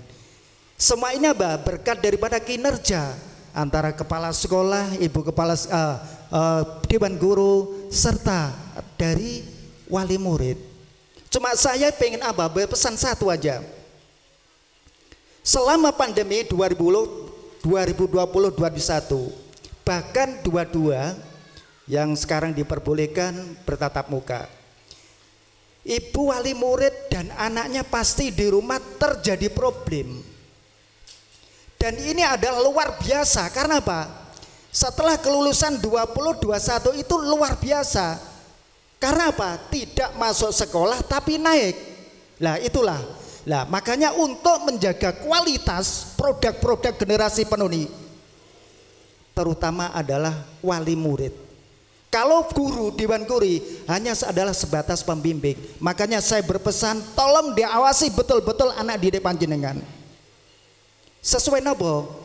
Semua ini apa? Berkat daripada kinerja antara kepala sekolah, ibu kepala uh, uh, dewan guru serta dari wali murid. Cuma saya pengen apa? Berpesan satu aja. Selama pandemi 2020 2020 2021 bahkan dua-dua yang sekarang diperbolehkan bertatap muka Ibu wali murid dan anaknya pasti di rumah terjadi problem. Dan ini adalah luar biasa karena apa? Setelah kelulusan 2021 itu luar biasa. Karena apa? Tidak masuk sekolah tapi naik. Lah itulah. Lah makanya untuk menjaga kualitas produk-produk generasi penuh terutama adalah wali murid kalau guru Dewan Kuri hanya adalah sebatas pembimbing, makanya saya berpesan tolong diawasi betul-betul anak didik panjenengan. Sesuai nopo?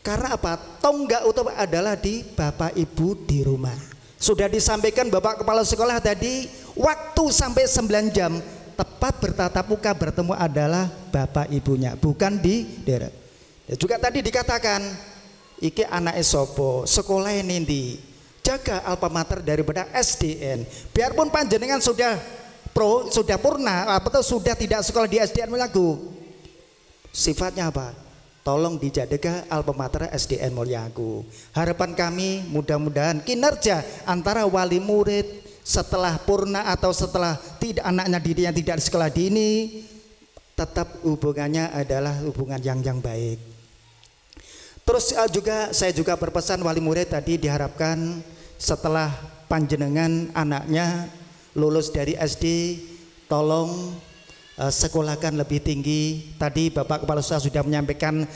Karena apa? Tonggak utama adalah di bapak ibu di rumah. Sudah disampaikan bapak kepala sekolah tadi, waktu sampai 9 jam tepat bertatap muka bertemu adalah bapak ibunya, bukan di daerah. Ya, juga tadi dikatakan, iki anak esopo, sekolah ini jaga alpa mater daripada SDN. Biarpun panjenengan sudah pro, sudah purna, apa tuh sudah tidak sekolah di SDN Mulyagu. Sifatnya apa? Tolong dijaga alpa mater SDN Mulyagu. Harapan kami mudah-mudahan kinerja antara wali murid setelah purna atau setelah tidak anaknya didiknya tidak di sekolah dini tetap hubungannya adalah hubungan yang yang baik. Terus uh, juga saya juga berpesan wali murid tadi diharapkan setelah panjenengan anaknya lulus dari SD tolong uh, sekolahkan lebih tinggi. Tadi Bapak Kepala Usaha sudah menyampaikan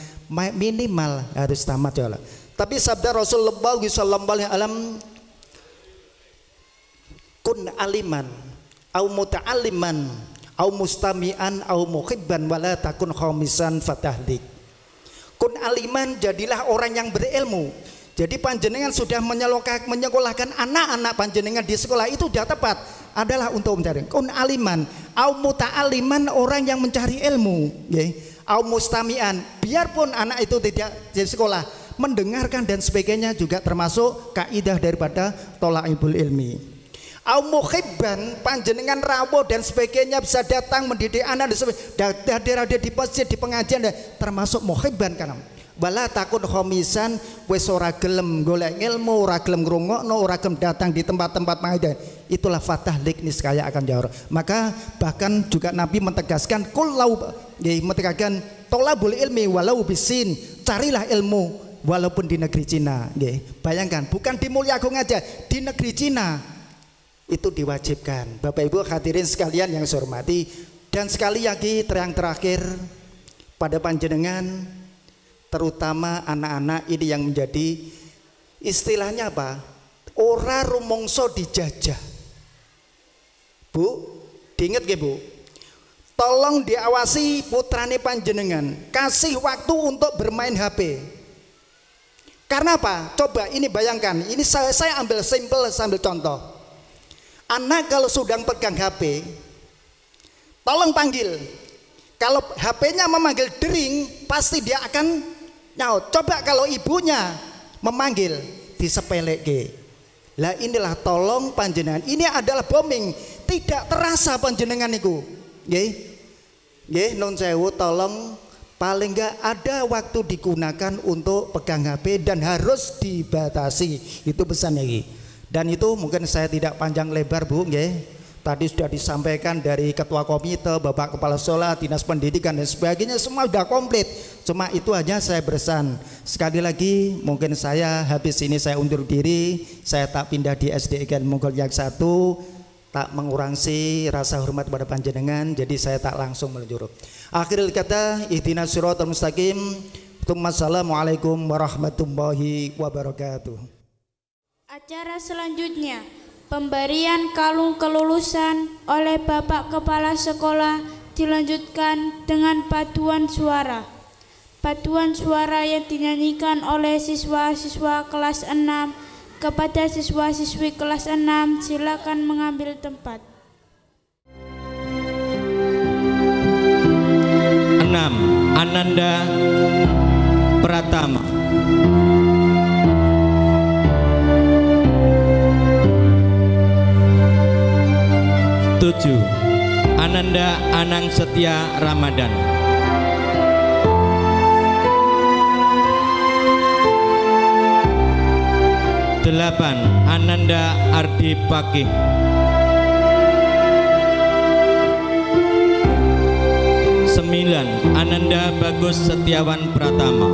minimal harus tamat ya Allah. tapi sabda Rasulullah sallallahu wasallam kun aliman au muta'alliman au mustami'an au muhibban wala takun khamisan fatahlik. Kun aliman jadilah orang yang berilmu. Jadi panjenengan sudah menyekolahkan anak-anak panjenengan di sekolah itu sudah tepat. Adalah untuk mencari. Kun aliman au muta'aliman orang yang mencari ilmu. Ya au mustamian. Biarpun anak itu tidak di sekolah mendengarkan dan sebagainya juga termasuk kaidah daripada tolak ibul ilmi. Au muhibban panjenengan rawo dan sebagainya bisa datang mendidik anak dan hadir di masjid di pengajian termasuk muhibban kan Bala takut khomisan wis ora gelem golek ilmu, ora gelem ngrungokno, ora gelem datang di tempat-tempat pengajian. Itulah fatah liknis kaya akan jauh. Maka bahkan juga Nabi mentegaskan kullau ya, mentegaskan tolabul ilmi walau bisin, carilah ilmu walaupun di negeri Cina. Ya. Bayangkan, bukan di Mulyagung aja, di negeri Cina. itu diwajibkan. Bapak Ibu hadirin sekalian yang saya hormati dan sekali lagi terang terakhir pada panjenengan terutama anak-anak ini yang menjadi istilahnya apa? Ora rumongso dijajah. Bu, diingat gak Bu? Tolong diawasi putrane panjenengan, kasih waktu untuk bermain HP. Karena apa? Coba ini bayangkan, ini saya, saya ambil simpel sambil contoh. Anak kalau sedang pegang HP, tolong panggil. Kalau HP-nya memanggil dering, pasti dia akan nyaut. Coba kalau ibunya memanggil, disepeleke. Lah inilah tolong panjenengan. Ini adalah bombing, tidak terasa panjenengan itu. Nggih. Nggih, non sewu tolong paling enggak ada waktu digunakan untuk pegang HP dan harus dibatasi. Itu pesannya ini. Dan itu mungkin saya tidak panjang lebar Bu, nggih. Tadi sudah disampaikan dari ketua komite, Bapak Kepala Sekolah, Dinas Pendidikan dan sebagainya semua sudah komplit. Cuma itu aja saya bersan. Sekali lagi mungkin saya habis ini saya undur diri, saya tak pindah di SDN Monggol yang satu, tak mengurangi rasa hormat pada panjenengan jadi saya tak langsung meluncur. Akhirul kata ihdinas siratal mustaqim. Assalamualaikum warahmatullahi wabarakatuh. Acara selanjutnya pemberian kalung kelulusan oleh Bapak Kepala Sekolah dilanjutkan dengan paduan suara paduan suara yang dinyanyikan oleh siswa-siswa kelas 6 kepada siswa-siswi kelas 6 silakan mengambil tempat. 6. Ananda Pratama Tujuh. Ananda Anang Setia Ramadan. Delapan. Ananda Ardi Pakih. Sembilan. Ananda Bagus Setiawan Pratama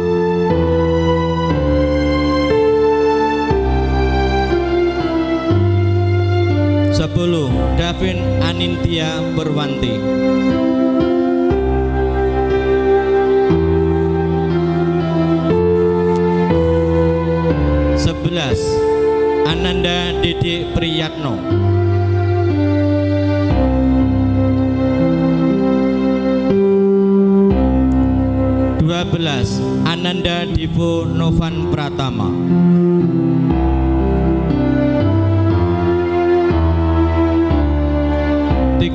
sepuluh Davin Anintia Purwanti sebelas Ananda Dede Priyatno. Dua belas Ananda Divo Novan Pratama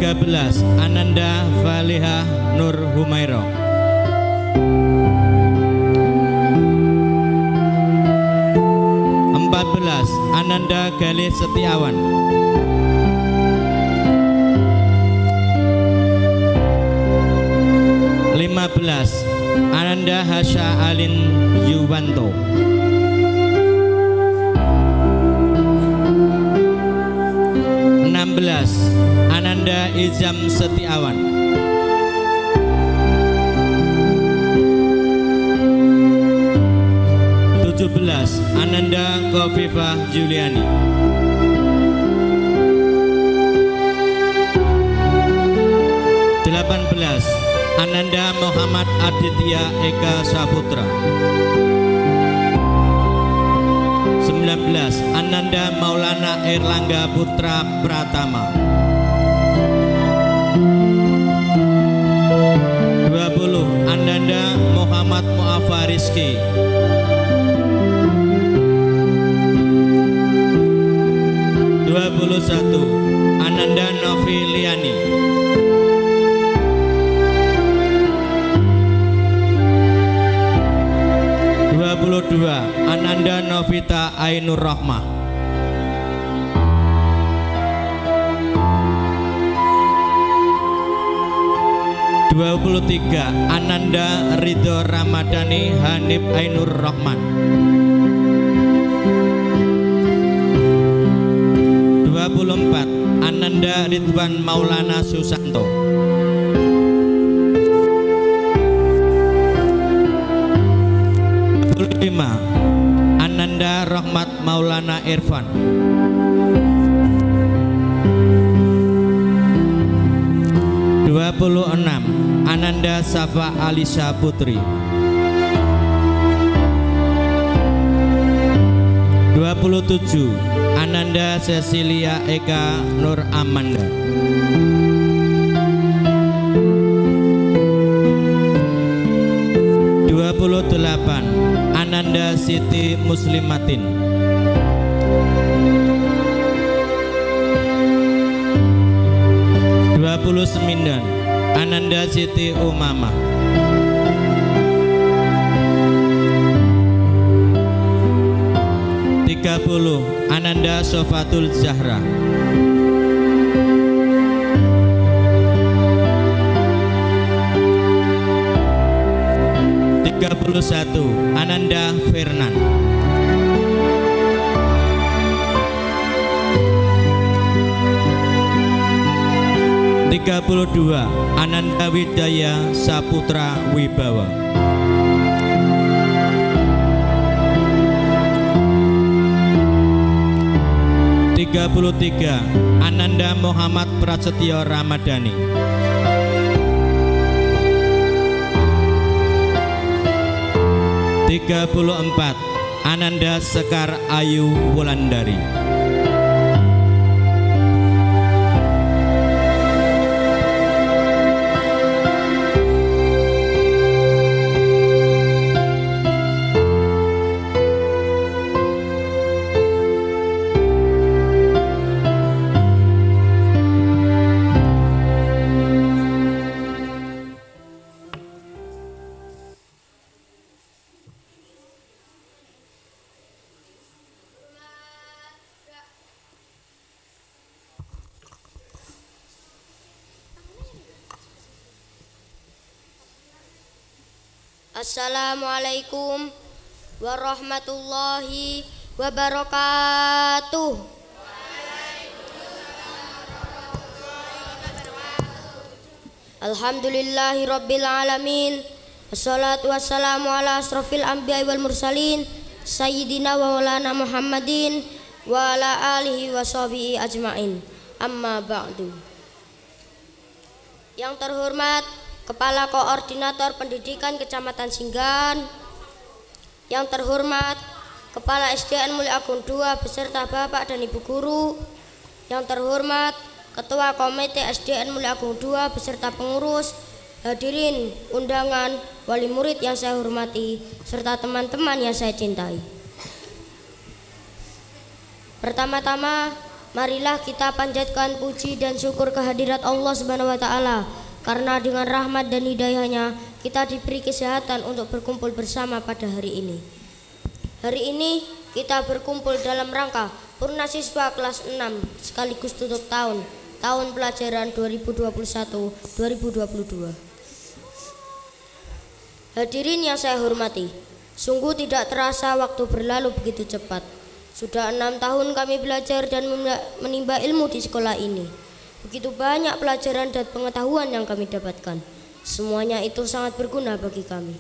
tiga belas Ananda Valiha Nur Humairo 14 Ananda Galih Setiawan. lima belas Ananda Hasya Alin Yuwanto. enam belas Ananda Izam Setiawan. 17 Ananda Kofifa Juliani. Delapan belas Ananda Muhammad Aditya Eka Saputra. Sembilan belas Ananda Maulana Erlangga Putra Pratama Ananda Muhammad Muafariski. 21 Ananda Noviliani. Dua puluh dua Ananda Novita Ainur Rahmah 23 Ananda Ridho Ramadhani Hanif Ainur Rahman. 24 Ananda Ridwan Maulana Susanto. 25 Ananda Rahmat Maulana Irfan. 26 Ananda Safa Alisa Putri. 27 Ananda Cecilia Eka Nur Amanda. 28 Ananda Siti Muslimatin. 29 Ananda Siti Umama Tiga puluh Ananda Sofatul Zahra. Tiga puluh satu Ananda Fernan 32 Ananda Widaya Saputra Wibawa. Tiga puluh tiga Ananda Muhammad Prasetyo Ramadhani. Tiga puluh empat Ananda Sekar Ayu Wulandari wabarakatuh. Alhamdulillahi rabbil alamin. Wassalatu wassalamu ala asrafil anbiya wal mursalin sayyidina wa maulana Muhammadin wa ala alihi wa sahbihi ajmain. Amma ba'du. Yang terhormat Kepala Koordinator Pendidikan Kecamatan Singgan Yang terhormat Kepala SDN Mulia Agung II beserta Bapak dan Ibu Guru Yang terhormat Ketua Komite SDN Mulia Agung II beserta pengurus Hadirin undangan wali murid yang saya hormati serta teman-teman yang saya cintai. Pertama-tama, marilah kita panjatkan puji dan syukur kehadirat Allah Subhanahu wa taala karena dengan rahmat dan hidayahnya kita diberi kesehatan untuk berkumpul bersama pada hari ini. Hari ini kita berkumpul dalam rangka purna siswa kelas 6 sekaligus tutup tahun tahun pelajaran 2021-2022. Hadirin yang saya hormati, sungguh tidak terasa waktu berlalu begitu cepat. Sudah enam tahun kami belajar dan menimba ilmu di sekolah ini. Begitu banyak pelajaran dan pengetahuan yang kami dapatkan. Semuanya itu sangat berguna bagi kami.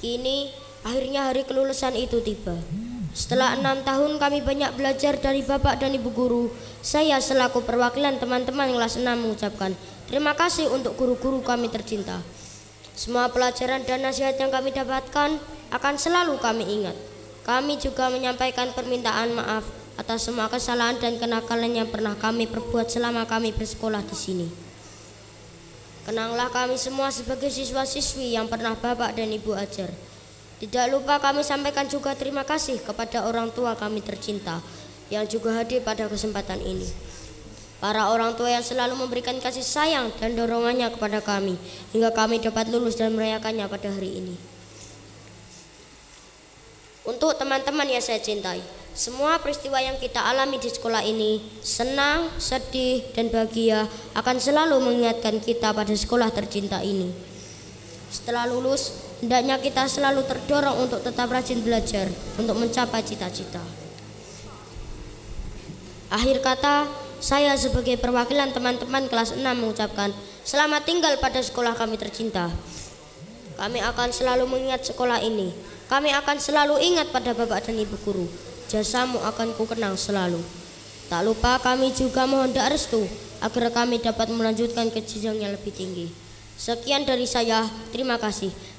Kini akhirnya hari kelulusan itu tiba. Setelah enam tahun kami banyak belajar dari bapak dan ibu guru, saya selaku perwakilan teman-teman kelas 6 mengucapkan terima kasih untuk guru-guru kami tercinta. Semua pelajaran dan nasihat yang kami dapatkan akan selalu kami ingat. Kami juga menyampaikan permintaan maaf atas semua kesalahan dan kenakalan yang pernah kami perbuat selama kami bersekolah di sini. Kenanglah kami semua sebagai siswa-siswi yang pernah Bapak dan Ibu ajar. Tidak lupa kami sampaikan juga terima kasih kepada orang tua kami tercinta yang juga hadir pada kesempatan ini. Para orang tua yang selalu memberikan kasih sayang dan dorongannya kepada kami hingga kami dapat lulus dan merayakannya pada hari ini. Untuk teman-teman yang saya cintai, semua peristiwa yang kita alami di sekolah ini, senang, sedih, dan bahagia akan selalu mengingatkan kita pada sekolah tercinta ini. Setelah lulus, hendaknya kita selalu terdorong untuk tetap rajin belajar untuk mencapai cita-cita. Akhir kata, saya sebagai perwakilan teman-teman kelas 6 mengucapkan selamat tinggal pada sekolah kami tercinta. Kami akan selalu mengingat sekolah ini. Kami akan selalu ingat pada bapak dan ibu guru. Jasamu akan ku kenang selalu. Tak lupa kami juga mohon doa restu agar kami dapat melanjutkan ke jenjang yang lebih tinggi. Sekian dari saya, terima kasih.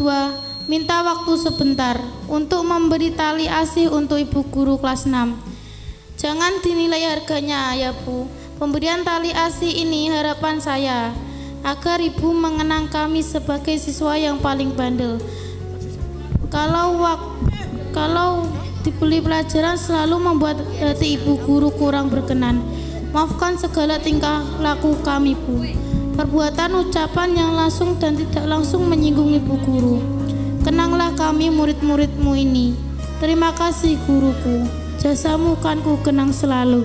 2 minta waktu sebentar untuk memberi tali asih untuk ibu guru kelas 6. Jangan dinilai harganya ya Bu. Pemberian tali asih ini harapan saya agar ibu mengenang kami sebagai siswa yang paling bandel. Kalau wak, kalau dibeli pelajaran selalu membuat hati ibu guru kurang berkenan. Maafkan segala tingkah laku kami Bu. Perbuatan ucapan yang langsung dan tidak langsung menyinggung ibu guru. Kenanglah kami murid-muridmu ini. Terima kasih guruku. Jasamu kan ku kenang selalu.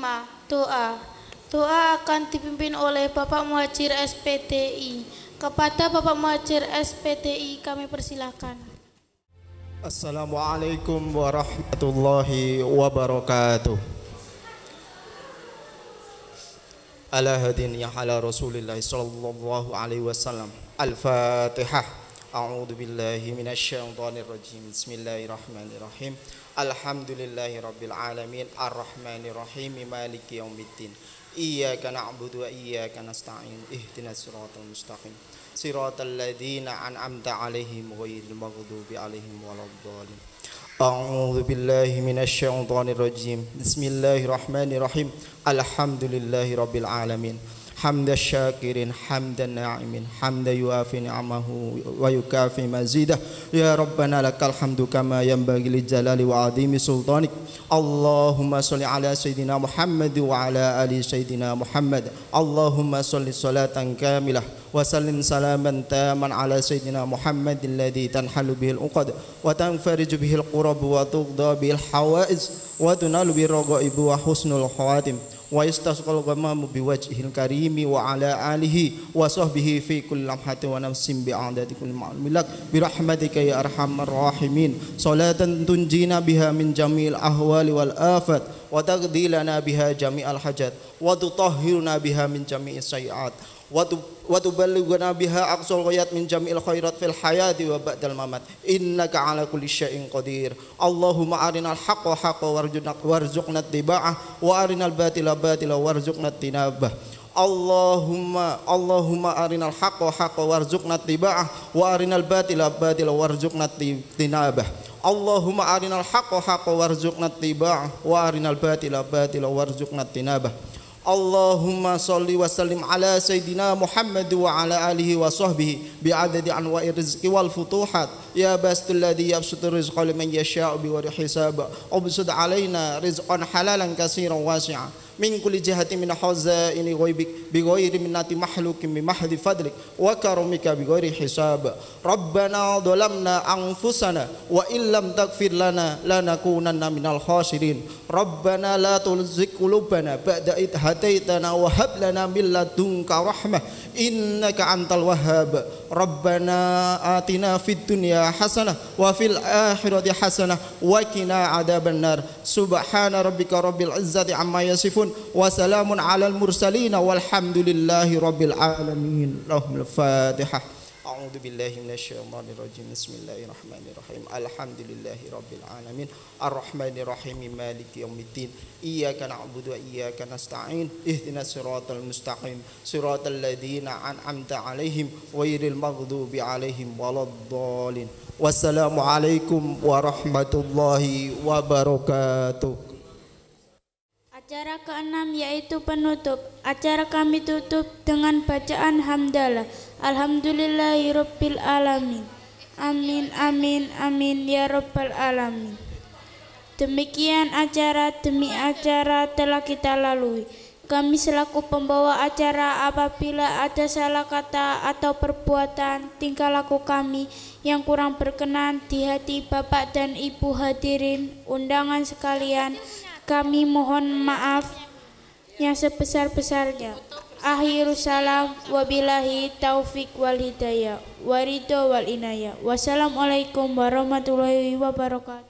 Kelima, doa. Doa akan dipimpin oleh Bapak Muhajir SPDI. Kepada Bapak Muhajir SPDI kami persilakan. Assalamualaikum warahmatullahi wabarakatuh. Ala hadin ya ala Rasulillah sallallahu alaihi wasallam. Al-Fatihah. A'udzu billahi minasyaitonir rajim. Bismillahirrahmanirrahim. Alhamdulillahi rabbil alamin. Ar-Rahmanir Rahim. Maliki yaumiddin. Iyyaka na'budu wa iyyaka nasta'in. Ihdinas siratal mustaqim. Siratal ladzina an'amta 'alaihim ghairil maghdubi 'alaihim waladdallin. أعوذ بالله من الشيطان الرجيم بسم الله الرحمن الرحيم الحمد لله رب العالمين حمد الشاكرين حمد الناعمين حمد يوافي نعمه ويكافي مزيده. يا ربنا لك الحمد كما ينبغي للجلال وعظيم سلطانك. اللهم صل على سيدنا محمد وعلى آل سيدنا محمد. اللهم صل صلاة كاملة وسلم سلاما تاما على سيدنا محمد الذي تنحل به العقد وتنفرج به القرب وتقضى به الحوائج وتنال به الرغائب وحسن الخواتم. ويستسقى الغمام بوجهه الكريم وعلى آله وصحبه في كل لمحة ونفس بعدد كل معلوم لك برحمتك يا أرحم الراحمين wa tuballighuna biha aqsal ghayat min jamil khairat fil hayati wa ba'dal mamat. Innaka ala kulli syai'in qadir. Allahumma arinal haqqa haqqa warzuqna warzuqna tiba'ah wa arinal batila batila warzuqna tinabah. Allahumma Allahumma arinal haqqa haqqa warzuqna tiba'ah wa arinal batila batila warzuqna tinabah. Allahumma arinal haqqa haqqa warzuqna tiba'ah wa arinal batila batila warzuqna tinabah. اللهم أرنا الحق حقا وارزقنا اتباعه وأرنا الباطل باطلا وارزقنا اجتنابه اللهم صل وسلم على سيدنا محمد وعلى آله وصحبه بعدد أنواع الرزق والفتوحات يا باسط الذي يبسط الرزق لمن يشاء بغير حساب ابسط min kulli jihati min hawza ini ghaibik bi ghairi minnati mahlukin bi mahdi fadlik wa karamika bi ghairi hisab. Rabbana dhalamna anfusana wa illam taghfir lana lanakunanna minal khasirin. Rabbana la tulzigh qulubana ba'da id hataitana wa hab lana min ladunka rahmah. Innaka antal wahhab. ربنا آتنا في الدنيا حسنة وفي الآخرة حسنة وقنا عذاب النار. سبحان ربك رب العزة عما يصفون وسلام على المرسلين والحمد لله رب العالمين. لهم الفاتحة. أعوذ بالله من الشيطان الرجيم. بسم الله الرحمن الرحيم. الحمد لله رب العالمين. الرحمن الرحيم. مالك يوم الدين. إياك نعبد وإياك نستعين. اهدنا الصراط المستقيم. صراط الذين أنعمت عليهم غير المغضوب عليهم ولا الضالين. والسلام عليكم ورحمة الله وبركاته. Acara keenam yaitu penutup. Acara kami tutup dengan bacaan hamdalah. Alhamdulillahirabbil alamin. Amin amin amin ya rabbal alamin. Demikian acara demi acara telah kita lalui. Kami selaku pembawa acara apabila ada salah kata atau perbuatan tingkah laku kami yang kurang berkenan di hati Bapak dan Ibu hadirin undangan sekalian kami mohon maaf yang sebesar-besarnya. Akhirus salam wabillahi taufik wal hidayah waridho wal inayah. Wassalamualaikum warahmatullahi wabarakatuh.